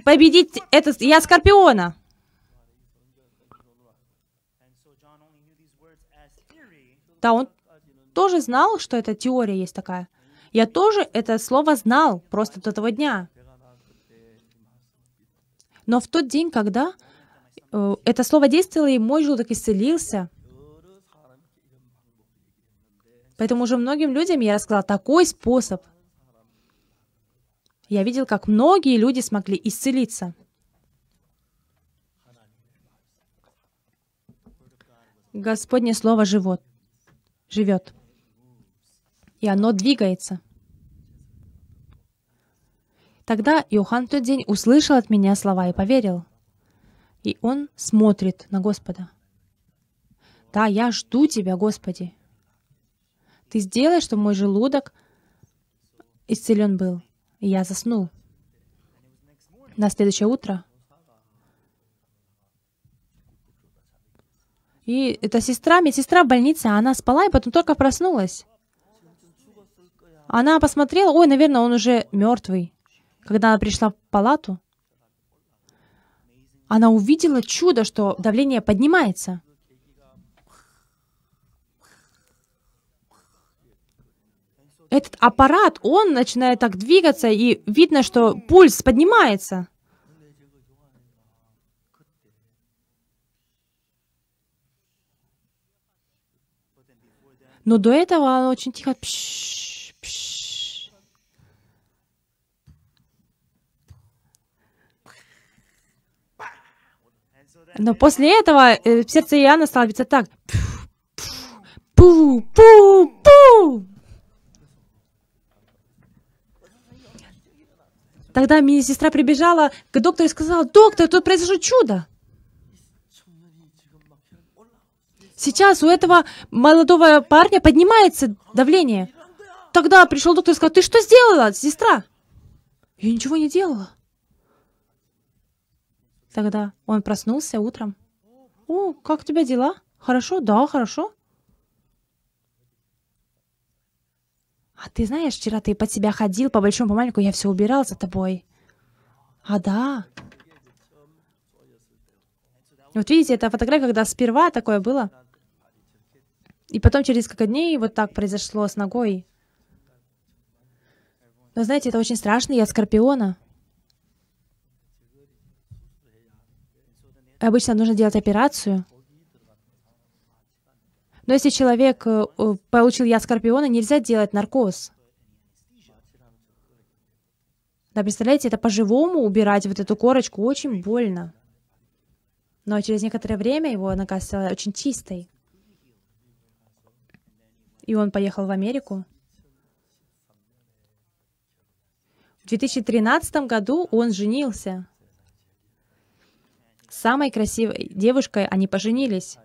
победить этот яд Скорпиона. Да, он тоже знал, что эта теория есть такая. Я тоже это слово знал просто до того дня. Но в тот день, когда э, это слово действовало, и мой желудок исцелился, поэтому уже многим людям я рассказала такой способ. Я видел, как многие люди смогли исцелиться. Господне Слово живот, живет. И оно двигается. Тогда Иоанн в тот день услышал от меня слова и поверил. И он смотрит на Господа. Да, я жду Тебя, Господи. Ты сделай, чтобы мой желудок исцелен был. И я заснул. На следующее утро И эта сестра, медсестра в больнице, она спала и потом только проснулась. Она посмотрела, ой, наверное, он уже мертвый. Когда она пришла в палату, она увидела чудо, что давление поднимается. Этот аппарат, он начинает так двигаться, и видно, что пульс поднимается. Но до этого она очень тихо. Но после этого э, сердце Иоанна стало биться так. Пу, пу, пу. Тогда медсестра прибежала к доктору и сказала, доктор, тут произошло чудо. Сейчас у этого молодого парня поднимается давление. Тогда пришел доктор и сказал, ты что сделала, сестра? Я ничего не делала. Тогда он проснулся утром. О, как у тебя дела? Хорошо? Да, хорошо. А ты знаешь, вчера ты под себя ходил по большому, по маленькому, я все убирал за тобой. А да. Вот видите, это фотография, когда сперва такое было. И потом через несколько дней вот так произошло с ногой. Но знаете, это очень страшно, я скорпиона. Обычно нужно делать операцию. Но если человек э, э, получил яд скорпиона, нельзя делать наркоз. Да, представляете, это по-живому убирать вот эту корочку очень больно. Но через некоторое время его нога стала очень чистой. И он поехал в Америку. В 2013 году он женился. Самой красивой девушкой они поженились.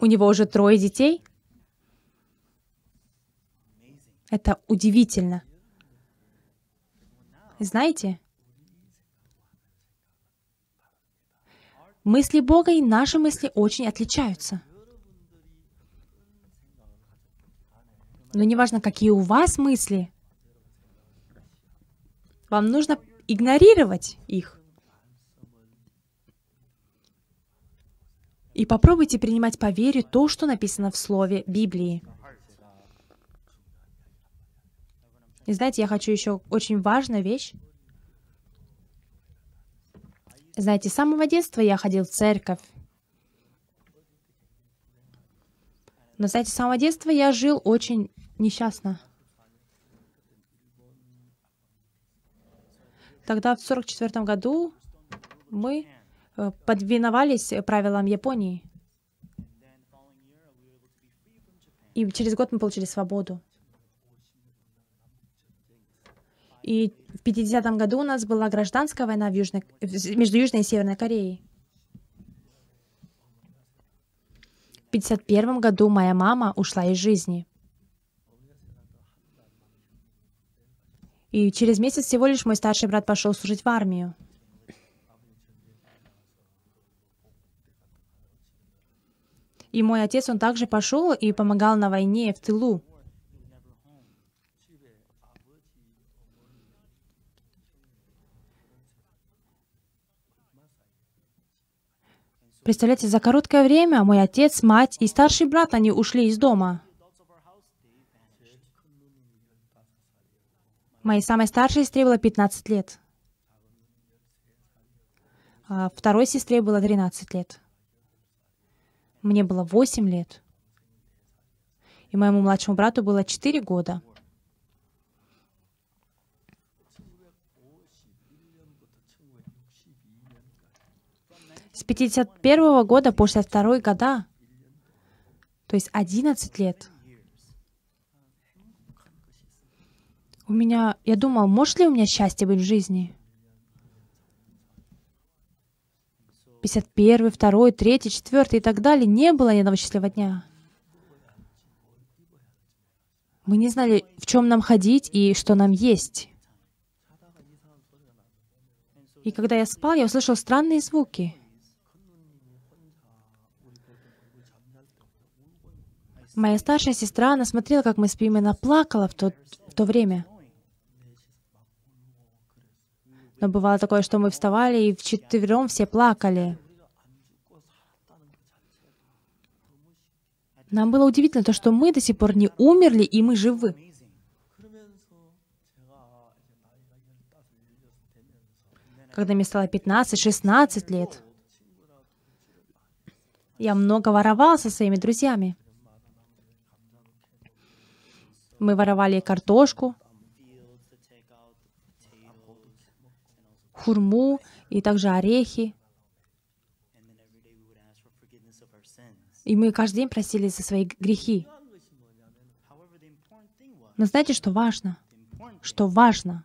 У него уже трое детей. Это удивительно. Знаете, мысли Бога и наши мысли очень отличаются. Но неважно, какие у вас мысли, вам нужно игнорировать их. И попробуйте принимать по вере то, что написано в Слове Библии. И знаете, я хочу еще очень важную вещь. Знаете, с самого детства я ходил в церковь. Но, знаете, с самого детства я жил очень несчастна. Тогда в 1944 году мы э, подвиновались правилам Японии. И через год мы получили свободу. И в 50-м году у нас была гражданская война в Южной, между Южной и Северной Кореей. В 51 году моя мама ушла из жизни. И через месяц всего лишь мой старший брат пошел служить в армию. И мой отец, он также пошел и помогал на войне в тылу. Представляете, за короткое время мой отец, мать и старший брат, они ушли из дома. Моей самой старшей сестре было 15 лет. А второй сестре было 13 лет. Мне было 8 лет. И моему младшему брату было 4 года. С 51 года по 62 года, то есть 11 лет, у меня, я думал, может ли у меня счастье быть в жизни? 51, 2, 3, 4 и так далее. Не было ни одного счастливого дня. Мы не знали, в чем нам ходить и что нам есть. И когда я спал, я услышал странные звуки. Моя старшая сестра, она смотрела, как мы спим, и она плакала в то, в то время. Но бывало такое, что мы вставали, и вчетвером все плакали. Нам было удивительно то, что мы до сих пор не умерли, и мы живы. Когда мне стало 15-16 лет, я много воровал со своими друзьями. Мы воровали картошку, хурму и также орехи. И мы каждый день просили за свои грехи. Но знаете, что важно? Что важно?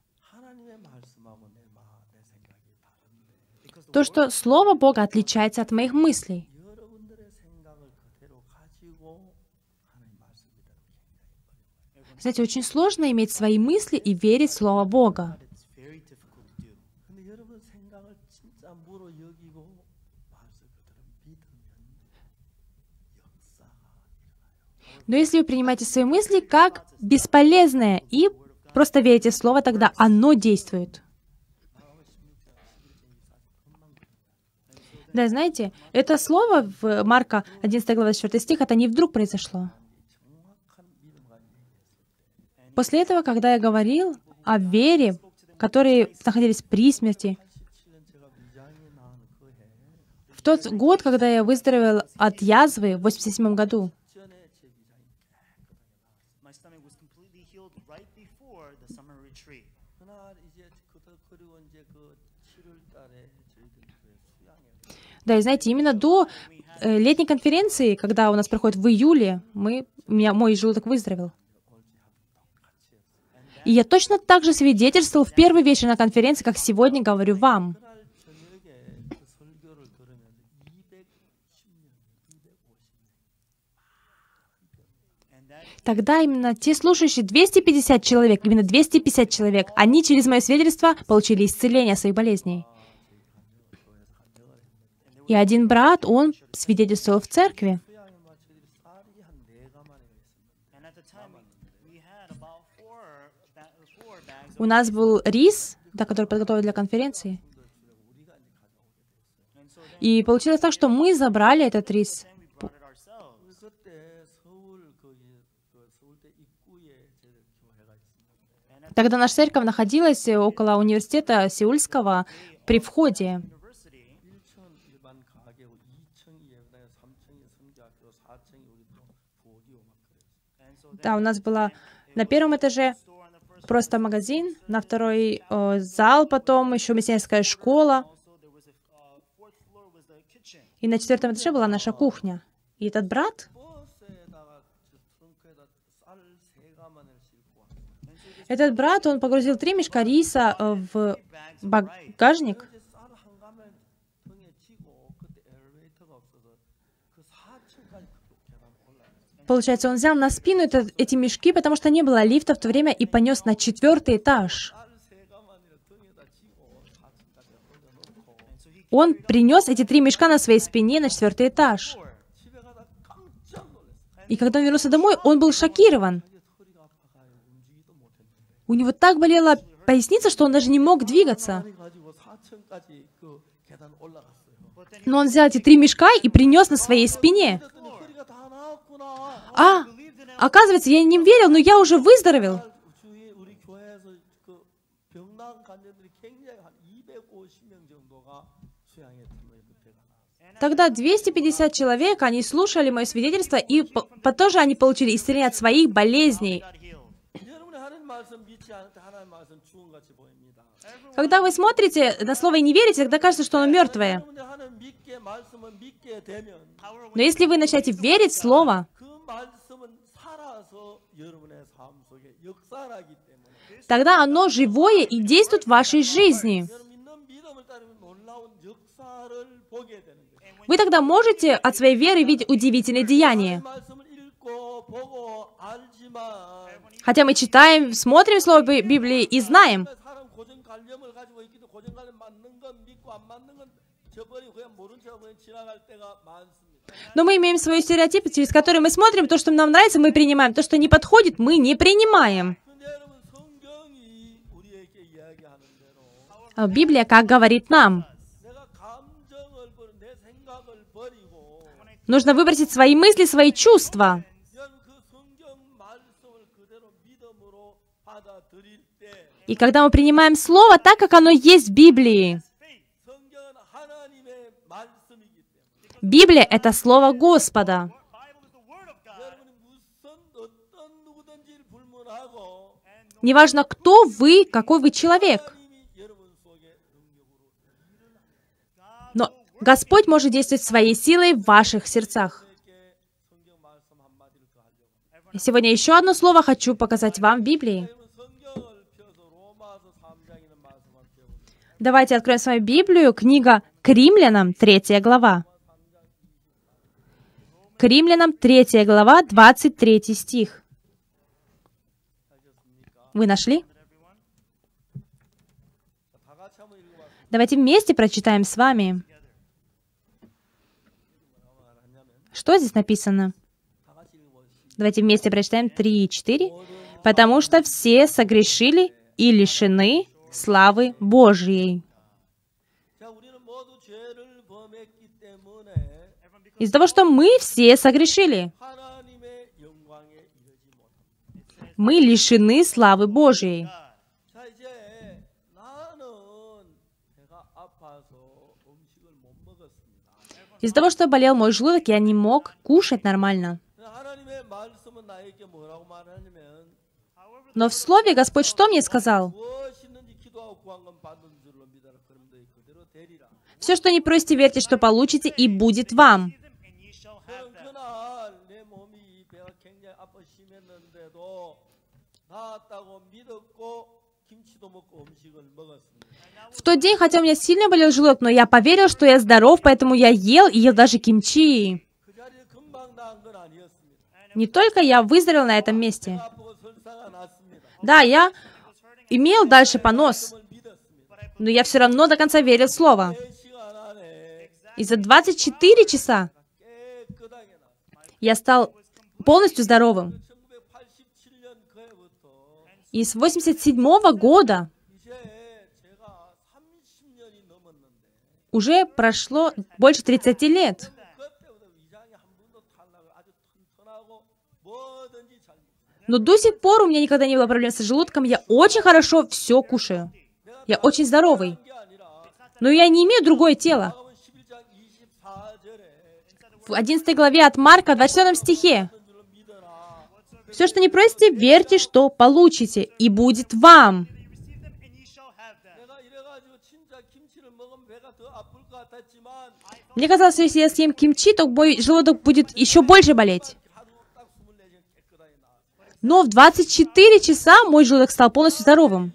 То, что Слово Бога отличается от моих мыслей. Знаете, очень сложно иметь свои мысли и верить в Слово Бога. Но если вы принимаете свои мысли как бесполезные и просто верите в слово, тогда оно действует. Да, знаете, это слово в Марка 11 глава 4 стих, это не вдруг произошло. После этого, когда я говорил о вере, которые находились при смерти, в тот год, когда я выздоровел от язвы в 87 году, Да, и знаете, именно до э, летней конференции, когда у нас проходит в июле, мы, у меня мой желудок выздоровел. И я точно так же свидетельствовал в первый вечер на конференции, как сегодня говорю вам. Тогда именно те слушающие, 250 человек, именно 250 человек, они через мое свидетельство получили исцеление своих болезней. И один брат, он свидетельствовал в церкви. У нас был рис, да, который подготовили для конференции. И получилось так, что мы забрали этот рис. Тогда наша церковь находилась около университета Сеульского при входе. Да, у нас была э, на первом этаже просто магазин, на второй о, зал, потом еще мясницкая школа. И на четвертом этаже была наша кухня. И этот брат, этот брат, он погрузил три мешка риса э, в багажник, Получается, он взял на спину это, эти мешки, потому что не было лифта в то время, и понес на четвертый этаж. Он принес эти три мешка на своей спине на четвертый этаж. И когда он вернулся домой, он был шокирован. У него так болела поясница, что он даже не мог двигаться. Но он взял эти три мешка и принес на своей спине. А, оказывается, я не верил, но я уже выздоровел. Тогда 250 человек, они слушали мое свидетельство, и по тоже они получили исцеление от своих болезней. Когда вы смотрите на слово и не верите, тогда кажется, что оно мертвое. Но если вы начнете верить в слово, тогда оно живое и действует в вашей жизни. Вы тогда можете от своей веры видеть удивительные деяния. Хотя мы читаем, смотрим слово Библии и знаем. Но мы имеем свои стереотипы, через которые мы смотрим, то, что нам нравится, мы принимаем, то, что не подходит, мы не принимаем. А Библия как говорит нам. Нужно выбросить свои мысли, свои чувства. И когда мы принимаем Слово так, как оно есть в Библии, Библия — это Слово Господа. Неважно, кто вы, какой вы человек. Но Господь может действовать своей силой в ваших сердцах. Сегодня еще одно слово хочу показать вам в Библии. Давайте откроем с вами Библию, книга к римлянам, третья глава. К римлянам, третья глава, 23 стих. Вы нашли? Давайте вместе прочитаем с вами. Что здесь написано? Давайте вместе прочитаем 3 и 4. «Потому что все согрешили и лишены славы Божьей. Из-за того, что мы все согрешили, мы лишены славы Божьей. Из-за того, что болел мой желудок, я не мог кушать нормально. Но в Слове Господь что мне сказал? Все, что не просите, верьте, что получите, и будет вам. В тот день, хотя у меня сильно болел желудок, но я поверил, что я здоров, поэтому я ел и ел даже кимчи. Не только я выздоровел на этом месте. Да, я имел дальше понос но я все равно до конца верил в слово. И за 24 часа я стал полностью здоровым. И с 87 года уже прошло больше 30 лет. Но до сих пор у меня никогда не было проблем с желудком. Я очень хорошо все кушаю. Я очень здоровый. Но я не имею другое тело. В 11 главе от Марка, 24 стихе. Все, что не просите, верьте, что получите, и будет вам. Мне казалось, что если я съем кимчи, то мой желудок будет еще больше болеть. Но в 24 часа мой желудок стал полностью здоровым.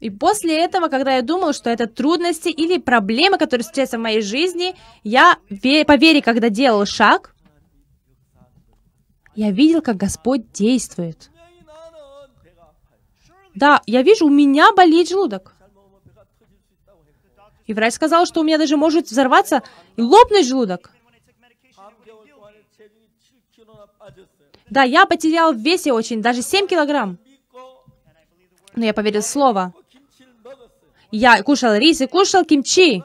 И после этого, когда я думал, что это трудности или проблемы, которые встречаются в моей жизни, я по вере, когда делал шаг, я видел, как Господь действует. Да, я вижу, у меня болит желудок. И врач сказал, что у меня даже может взорваться и лопнуть желудок. Да, я потерял в весе очень, даже 7 килограмм но я поверил слово. Я кушал рис и кушал кимчи.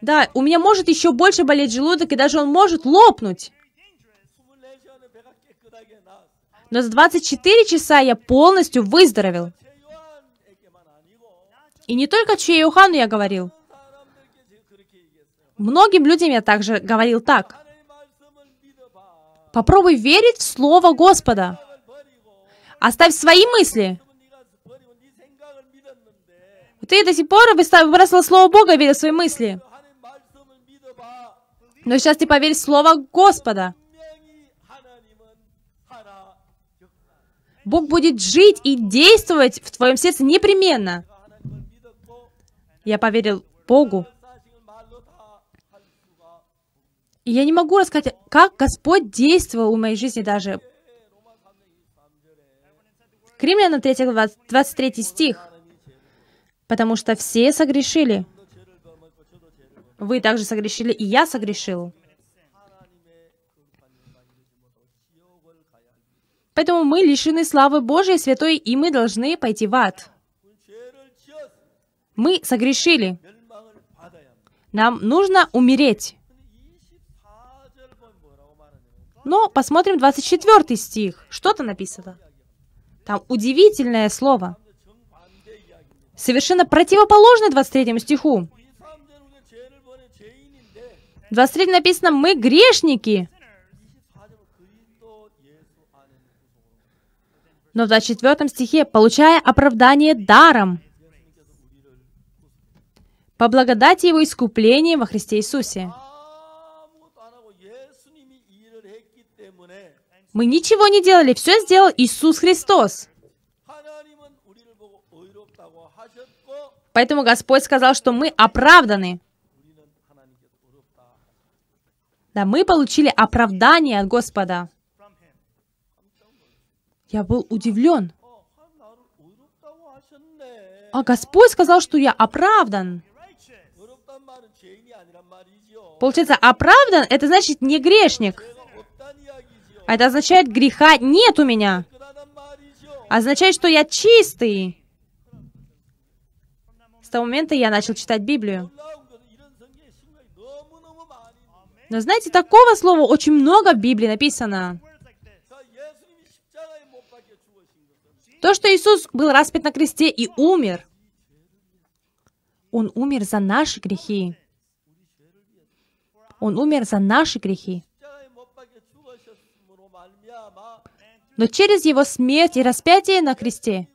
Да, у меня может еще больше болеть желудок, и даже он может лопнуть. Но за 24 часа я полностью выздоровел. И не только Чуе Йохану я говорил. Многим людям я также говорил так. Попробуй верить в Слово Господа. Оставь свои мысли. Ты до сих пор выбросил Слово Бога, веря в свои мысли. Но сейчас ты поверь в Слово Господа. Бог будет жить и действовать в твоем сердце непременно. Я поверил Богу. И я не могу рассказать, как Господь действовал в моей жизни даже. К римлянам 3, 23 стих. Потому что все согрешили. Вы также согрешили, и я согрешил. Поэтому мы лишены славы Божьей, святой, и мы должны пойти в ад. Мы согрешили. Нам нужно умереть. Но посмотрим 24 стих. Что там написано? Там удивительное слово. Совершенно противоположно 23 стиху. 23 написано, мы грешники. Но в 24 стихе, получая оправдание даром, по благодати Его искупления во Христе Иисусе. Мы ничего не делали, все сделал Иисус Христос. Поэтому Господь сказал, что мы оправданы. Да, мы получили оправдание от Господа. Я был удивлен. А Господь сказал, что я оправдан. Получается, оправдан, это значит не грешник. Это означает, греха нет у меня. Означает, что я чистый. С того момента я начал читать Библию. Но знаете, такого слова очень много в Библии написано. То, что Иисус был распят на кресте и умер. Он умер за наши грехи. Он умер за наши грехи. но через его смерть и распятие на кресте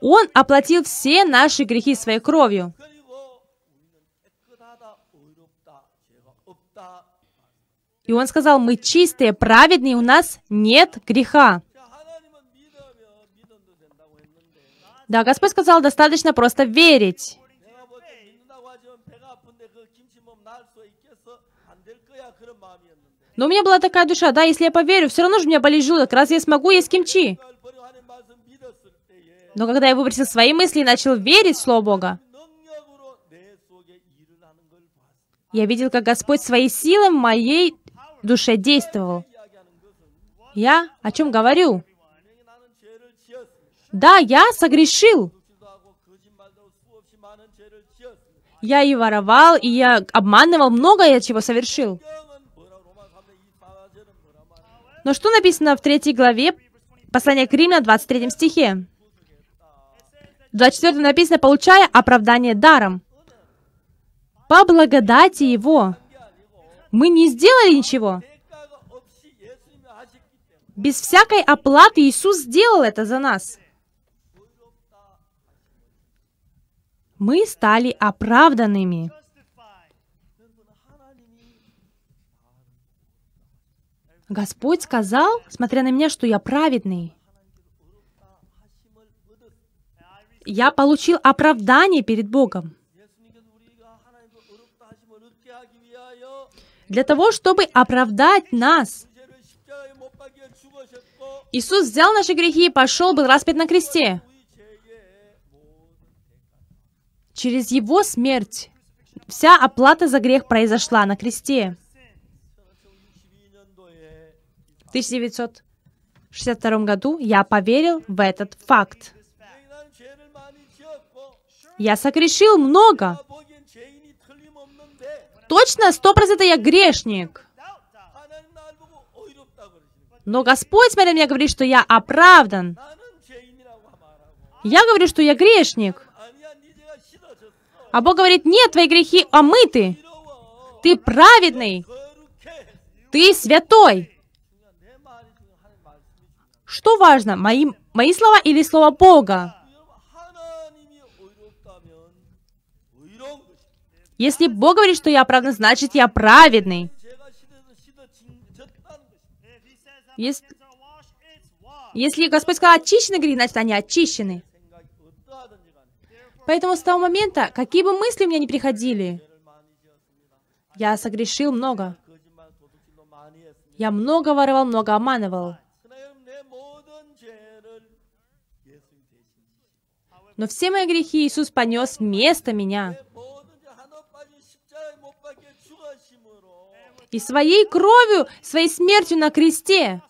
он оплатил все наши грехи своей кровью. И он сказал, мы чистые, праведные, у нас нет греха. Да, Господь сказал, достаточно просто верить. Но у меня была такая душа, да, если я поверю, все равно же у меня болит желудок, разве я смогу есть кимчи? Но когда я выбросил свои мысли и начал верить в Слово Бога, я видел, как Господь своей силой в моей душе действовал. Я о чем говорю? Да, я согрешил. Я и воровал, и я обманывал, Много я чего совершил. Но что написано в третьей главе послания к Римлян, 23 стихе? В 24 написано, получая оправдание даром. По благодати Его. Мы не сделали ничего. Без всякой оплаты Иисус сделал это за нас. Мы стали оправданными. Господь сказал, смотря на меня, что я праведный. Я получил оправдание перед Богом. Для того, чтобы оправдать нас. Иисус взял наши грехи и пошел, был распят на кресте. Через Его смерть вся оплата за грех произошла на кресте. 1962 году я поверил в этот факт. Я согрешил много. Точно, сто процентов я грешник. Но Господь смотря меня говорит, что я оправдан. Я говорю, что я грешник. А Бог говорит, нет, твои грехи омыты. Ты праведный. Ты святой. Что важно, мои, мои слова или слова Бога? Если Бог говорит, что я праведный, значит я праведный. Если, если Господь сказал очищены грехи, значит они очищены. Поэтому с того момента, какие бы мысли у меня ни приходили, я согрешил много. Я много воровал, много обманывал. но все мои грехи Иисус понес вместо меня. И своей кровью, своей смертью на кресте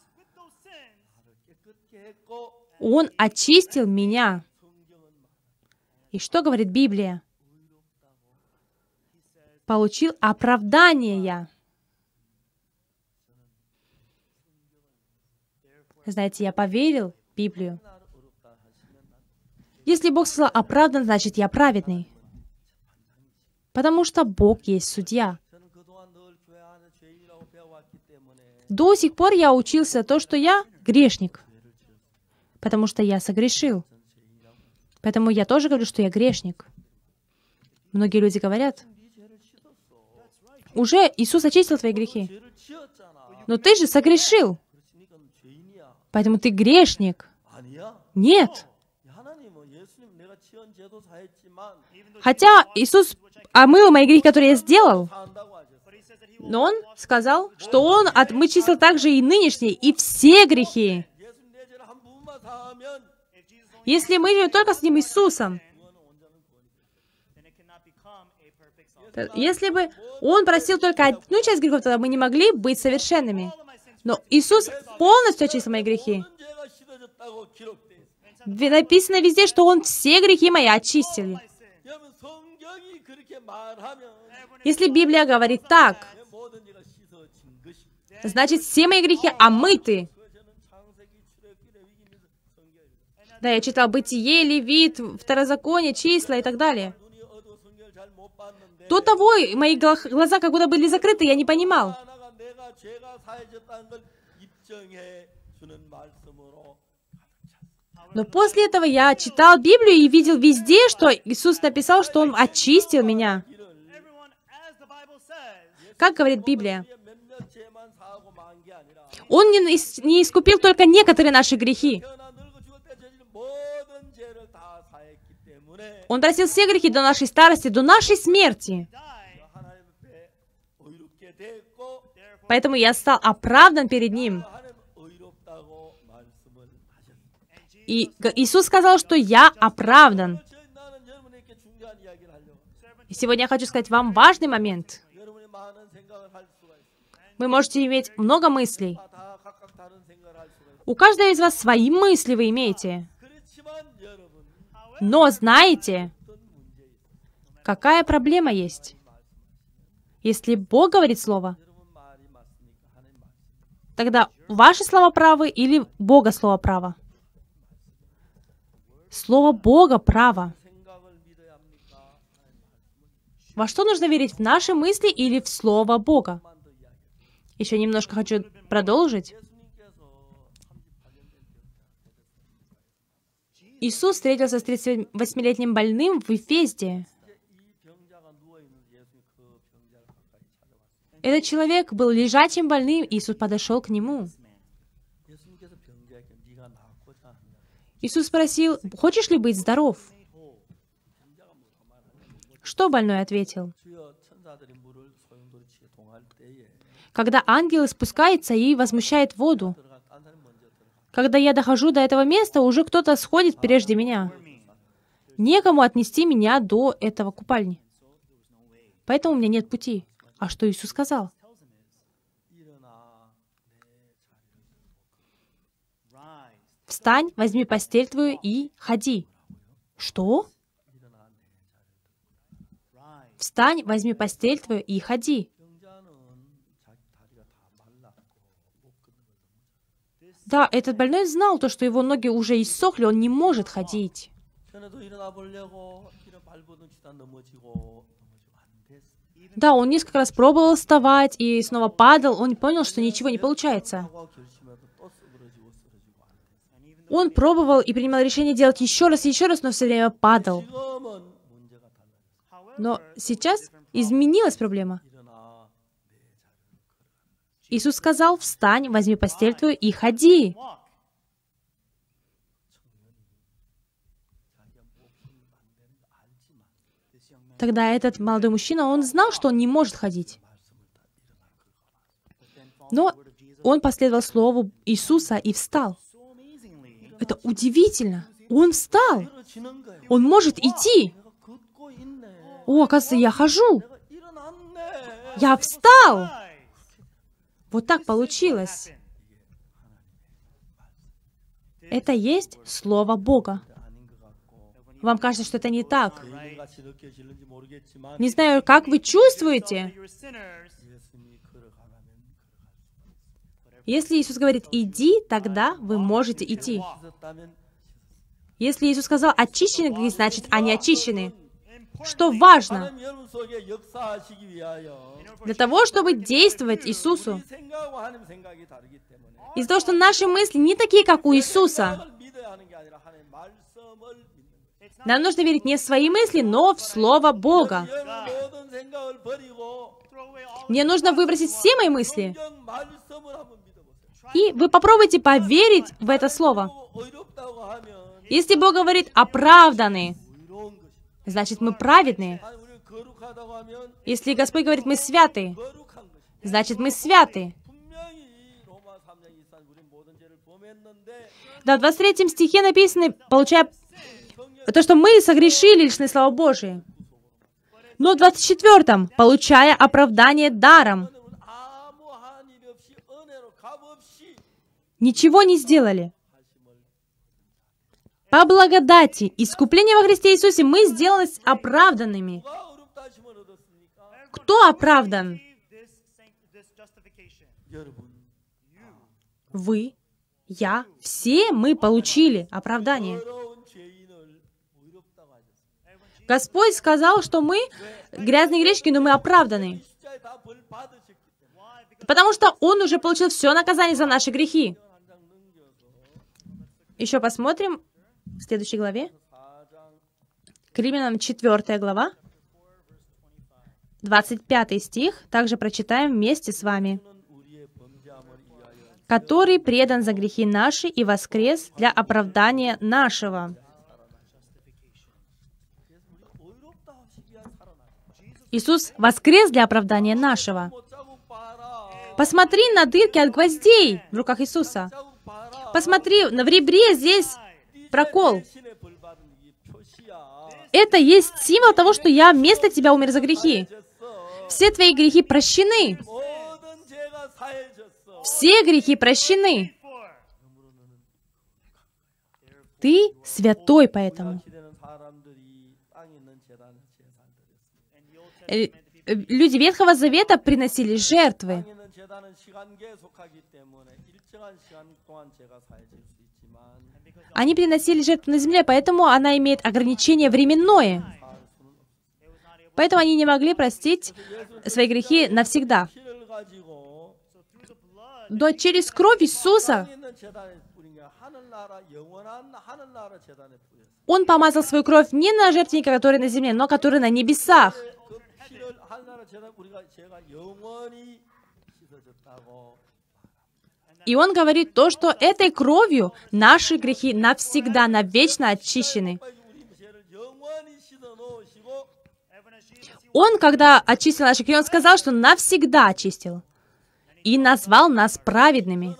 Он очистил меня. И что говорит Библия? Получил оправдание я. Знаете, я поверил в Библию. Если Бог сказал «А оправдан, значит я праведный. Потому что Бог есть судья. До сих пор я учился то, что я грешник, потому что я согрешил. Поэтому я тоже говорю, что я грешник. Многие люди говорят, уже Иисус очистил твои грехи, но ты же согрешил, поэтому ты грешник. Нет, Хотя Иисус омыл а мои грехи, которые я сделал, но Он сказал, что Он отмычистил также и нынешние, и все грехи. Если мы живем только с Ним Иисусом, если бы Он просил только одну часть грехов, тогда мы не могли быть совершенными. Но Иисус полностью очистил мои грехи написано везде, что Он все грехи мои очистил. Если Библия говорит так, значит, все мои грехи а омыты. Да, я читал Бытие, Левит, Второзаконие, Числа и так далее. До того мои глаза как будто были закрыты, я не понимал. Но после этого я читал Библию и видел везде, что Иисус написал, что Он очистил меня. Как говорит Библия? Он не искупил только некоторые наши грехи. Он просил все грехи до нашей старости, до нашей смерти. Поэтому я стал оправдан перед Ним. И Иисус сказал, что я оправдан. И сегодня я хочу сказать вам важный момент. Вы можете иметь много мыслей. У каждого из вас свои мысли вы имеете. Но знаете, какая проблема есть? Если Бог говорит слово, тогда ваши слова правы или Бога слово право? Слово Бога – право. Во что нужно верить, в наши мысли или в Слово Бога? Еще немножко хочу продолжить. Иисус встретился с 38-летним больным в Эфезде. Этот человек был лежачим больным, и Иисус подошел к нему. Иисус спросил, «Хочешь ли быть здоров?» Что больной ответил? Когда ангел спускается и возмущает воду, когда я дохожу до этого места, уже кто-то сходит прежде меня. Некому отнести меня до этого купальни. Поэтому у меня нет пути. А что Иисус сказал? Встань, возьми постель твою и ходи. Что? Встань, возьми постель твою и ходи. Да, этот больной знал то, что его ноги уже иссохли, он не может ходить. Да, он несколько раз пробовал вставать и снова падал, он понял, что ничего не получается. Он пробовал и принимал решение делать еще раз и еще раз, но все время падал. Но сейчас изменилась проблема. Иисус сказал, встань, возьми постель твою и ходи. Тогда этот молодой мужчина, он знал, что он не может ходить. Но он последовал слову Иисуса и встал. Это удивительно. Он встал. Он может идти. О, оказывается, я хожу. Я встал. Вот так получилось. Это есть Слово Бога. Вам кажется, что это не так. Не знаю, как вы чувствуете. Если Иисус говорит «иди», тогда вы можете идти. Если Иисус сказал «очищены», значит, они очищены. Что важно? Для того, чтобы действовать Иисусу. Из-за того, что наши мысли не такие, как у Иисуса. Нам нужно верить не в свои мысли, но в Слово Бога. Мне нужно выбросить все мои мысли. И вы попробуйте поверить в это слово. Если Бог говорит «оправданы», значит мы праведные. Если Господь говорит «мы святы», значит мы святы. Да, в 23 стихе написано, получая то, что мы согрешили лишны слова Божии. Но в 24 получая оправдание даром. ничего не сделали. По благодати искуплению во Христе Иисусе мы сделаны оправданными. Кто оправдан? Вы, я, все мы получили оправдание. Господь сказал, что мы грязные гречки, но мы оправданы. Потому что Он уже получил все наказание за наши грехи. Еще посмотрим в следующей главе. К римлянам 4 глава, 25 стих, также прочитаем вместе с вами. «Который предан за грехи наши и воскрес для оправдания нашего». Иисус воскрес для оправдания нашего. Посмотри на дырки от гвоздей в руках Иисуса посмотри, в ребре здесь прокол. Это есть символ того, что я вместо тебя умер за грехи. Все твои грехи прощены. Все грехи прощены. Ты святой поэтому. Э, э, люди Ветхого Завета приносили жертвы. Они приносили жертву на земле, поэтому она имеет ограничение временное. Поэтому они не могли простить свои грехи навсегда. Но через кровь Иисуса он помазал свою кровь не на жертвенника, который на земле, но который на небесах. И он говорит то, что этой кровью наши грехи навсегда, навечно очищены. Он, когда очистил наши грехи, он сказал, что навсегда очистил. И назвал нас праведными.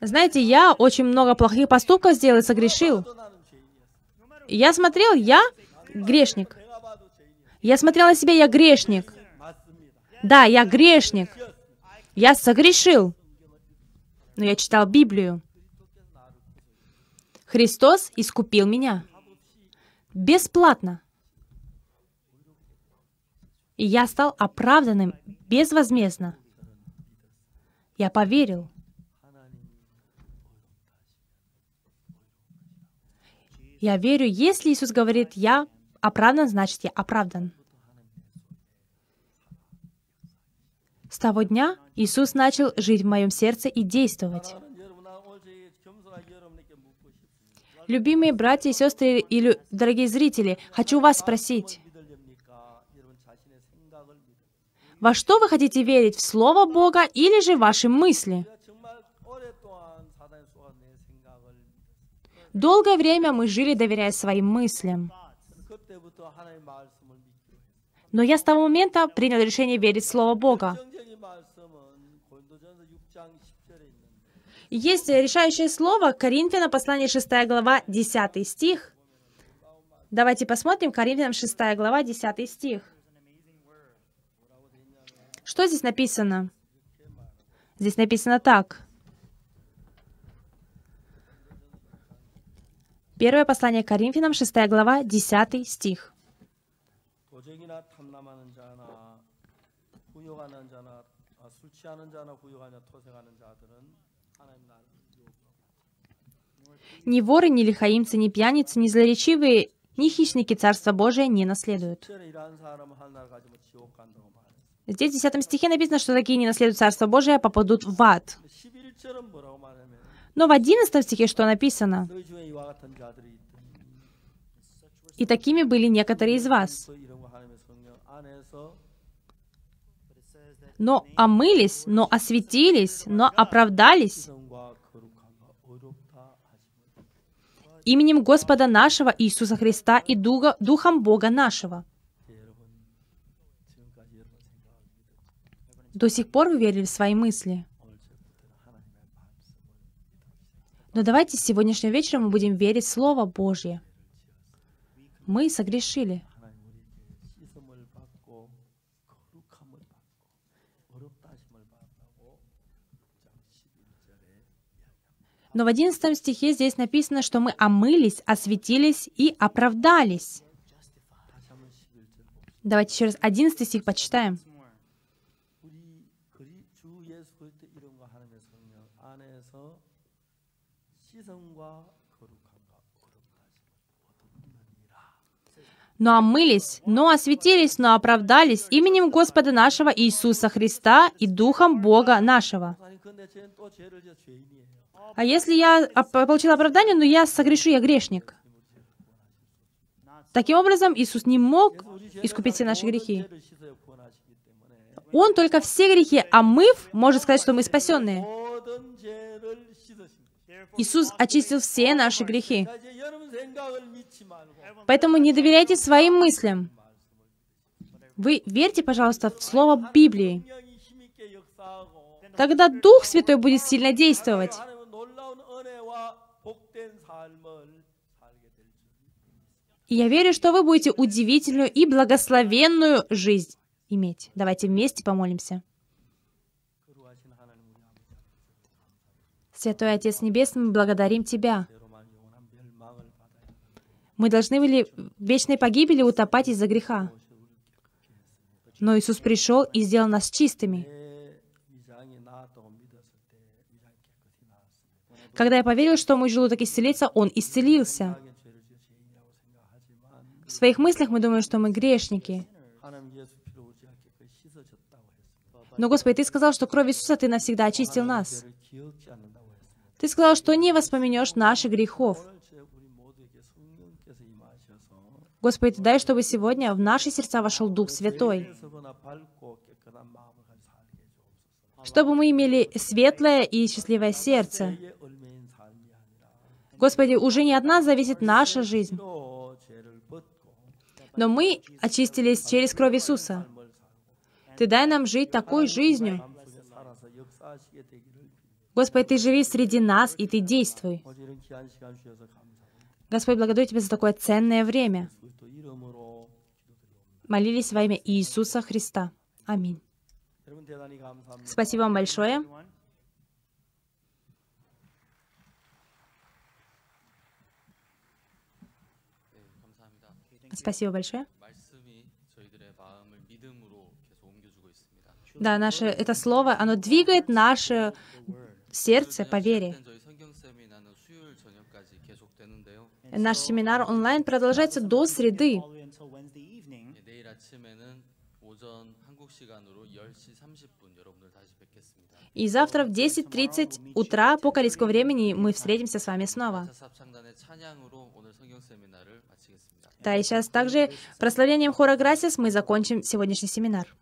Знаете, я очень много плохих поступков сделал и согрешил. Я смотрел, я грешник. Я смотрел на себя, я грешник. Да, я грешник. Я согрешил. Но я читал Библию. Христос искупил меня. Бесплатно. И я стал оправданным безвозмездно. Я поверил. Я верю, если Иисус говорит «я оправдан», значит «я оправдан». С того дня Иисус начал жить в моем сердце и действовать. Любимые братья и сестры или дорогие зрители, хочу вас спросить, во что вы хотите верить, в Слово Бога или же в ваши мысли? Долгое время мы жили, доверяя своим мыслям. Но я с того момента принял решение верить в Слово Бога. Есть решающее слово Коринфянам, послание 6 глава, 10 стих. Давайте посмотрим, Коринфянам 6 глава, 10 стих. Что здесь написано? Здесь написано так. Первое послание Коринфянам, 6 глава, 10 стих. Ни воры, ни лихаимцы, ни пьяницы, ни злоречивые, ни хищники Царства Божия не наследуют. Здесь в 10 стихе написано, что такие не наследуют Царство Божие, а попадут в ад. Но в 11 стихе что написано? И такими были некоторые из вас. но омылись, но осветились, но оправдались именем Господа нашего Иисуса Христа и Дуга, Духом Бога нашего. До сих пор вы верили в свои мысли. Но давайте сегодняшним вечером мы будем верить в Слово Божье. Мы согрешили. Но в 11 стихе здесь написано, что мы омылись, осветились и оправдались. Давайте еще раз 11 стих почитаем. но омылись, но осветились, но оправдались именем Господа нашего Иисуса Христа и Духом Бога нашего. А если я получил оправдание, но я согрешу, я грешник. Таким образом, Иисус не мог искупить все наши грехи. Он только все грехи омыв, может сказать, что мы спасенные. Иисус очистил все наши грехи. Поэтому не доверяйте своим мыслям. Вы верьте, пожалуйста, в слово Библии. Тогда Дух Святой будет сильно действовать. И я верю, что вы будете удивительную и благословенную жизнь иметь. Давайте вместе помолимся. Святой Отец Небесный, мы благодарим Тебя. Мы должны были в вечной погибели утопать из-за греха. Но Иисус пришел и сделал нас чистыми. Когда я поверил, что мой желудок исцелится, он исцелился своих мыслях мы думаем, что мы грешники. Но, Господи, Ты сказал, что кровь Иисуса Ты навсегда очистил нас. Ты сказал, что не воспомянешь наших грехов. Господи, ты дай, чтобы сегодня в наши сердца вошел Дух Святой, чтобы мы имели светлое и счастливое сердце. Господи, уже не от нас зависит наша жизнь, но мы очистились через кровь Иисуса. Ты дай нам жить такой жизнью. Господи, Ты живи среди нас, и Ты действуй. Господь, благодарю Тебя за такое ценное время. Молились во имя Иисуса Христа. Аминь. Спасибо вам большое. Спасибо большое. Да, наше, это слово, оно двигает наше сердце по вере. Наш семинар онлайн продолжается до среды. И завтра в 10.30 утра по корейскому времени мы встретимся с вами снова. Та и сейчас также прославлением хора Грасис мы закончим сегодняшний семинар.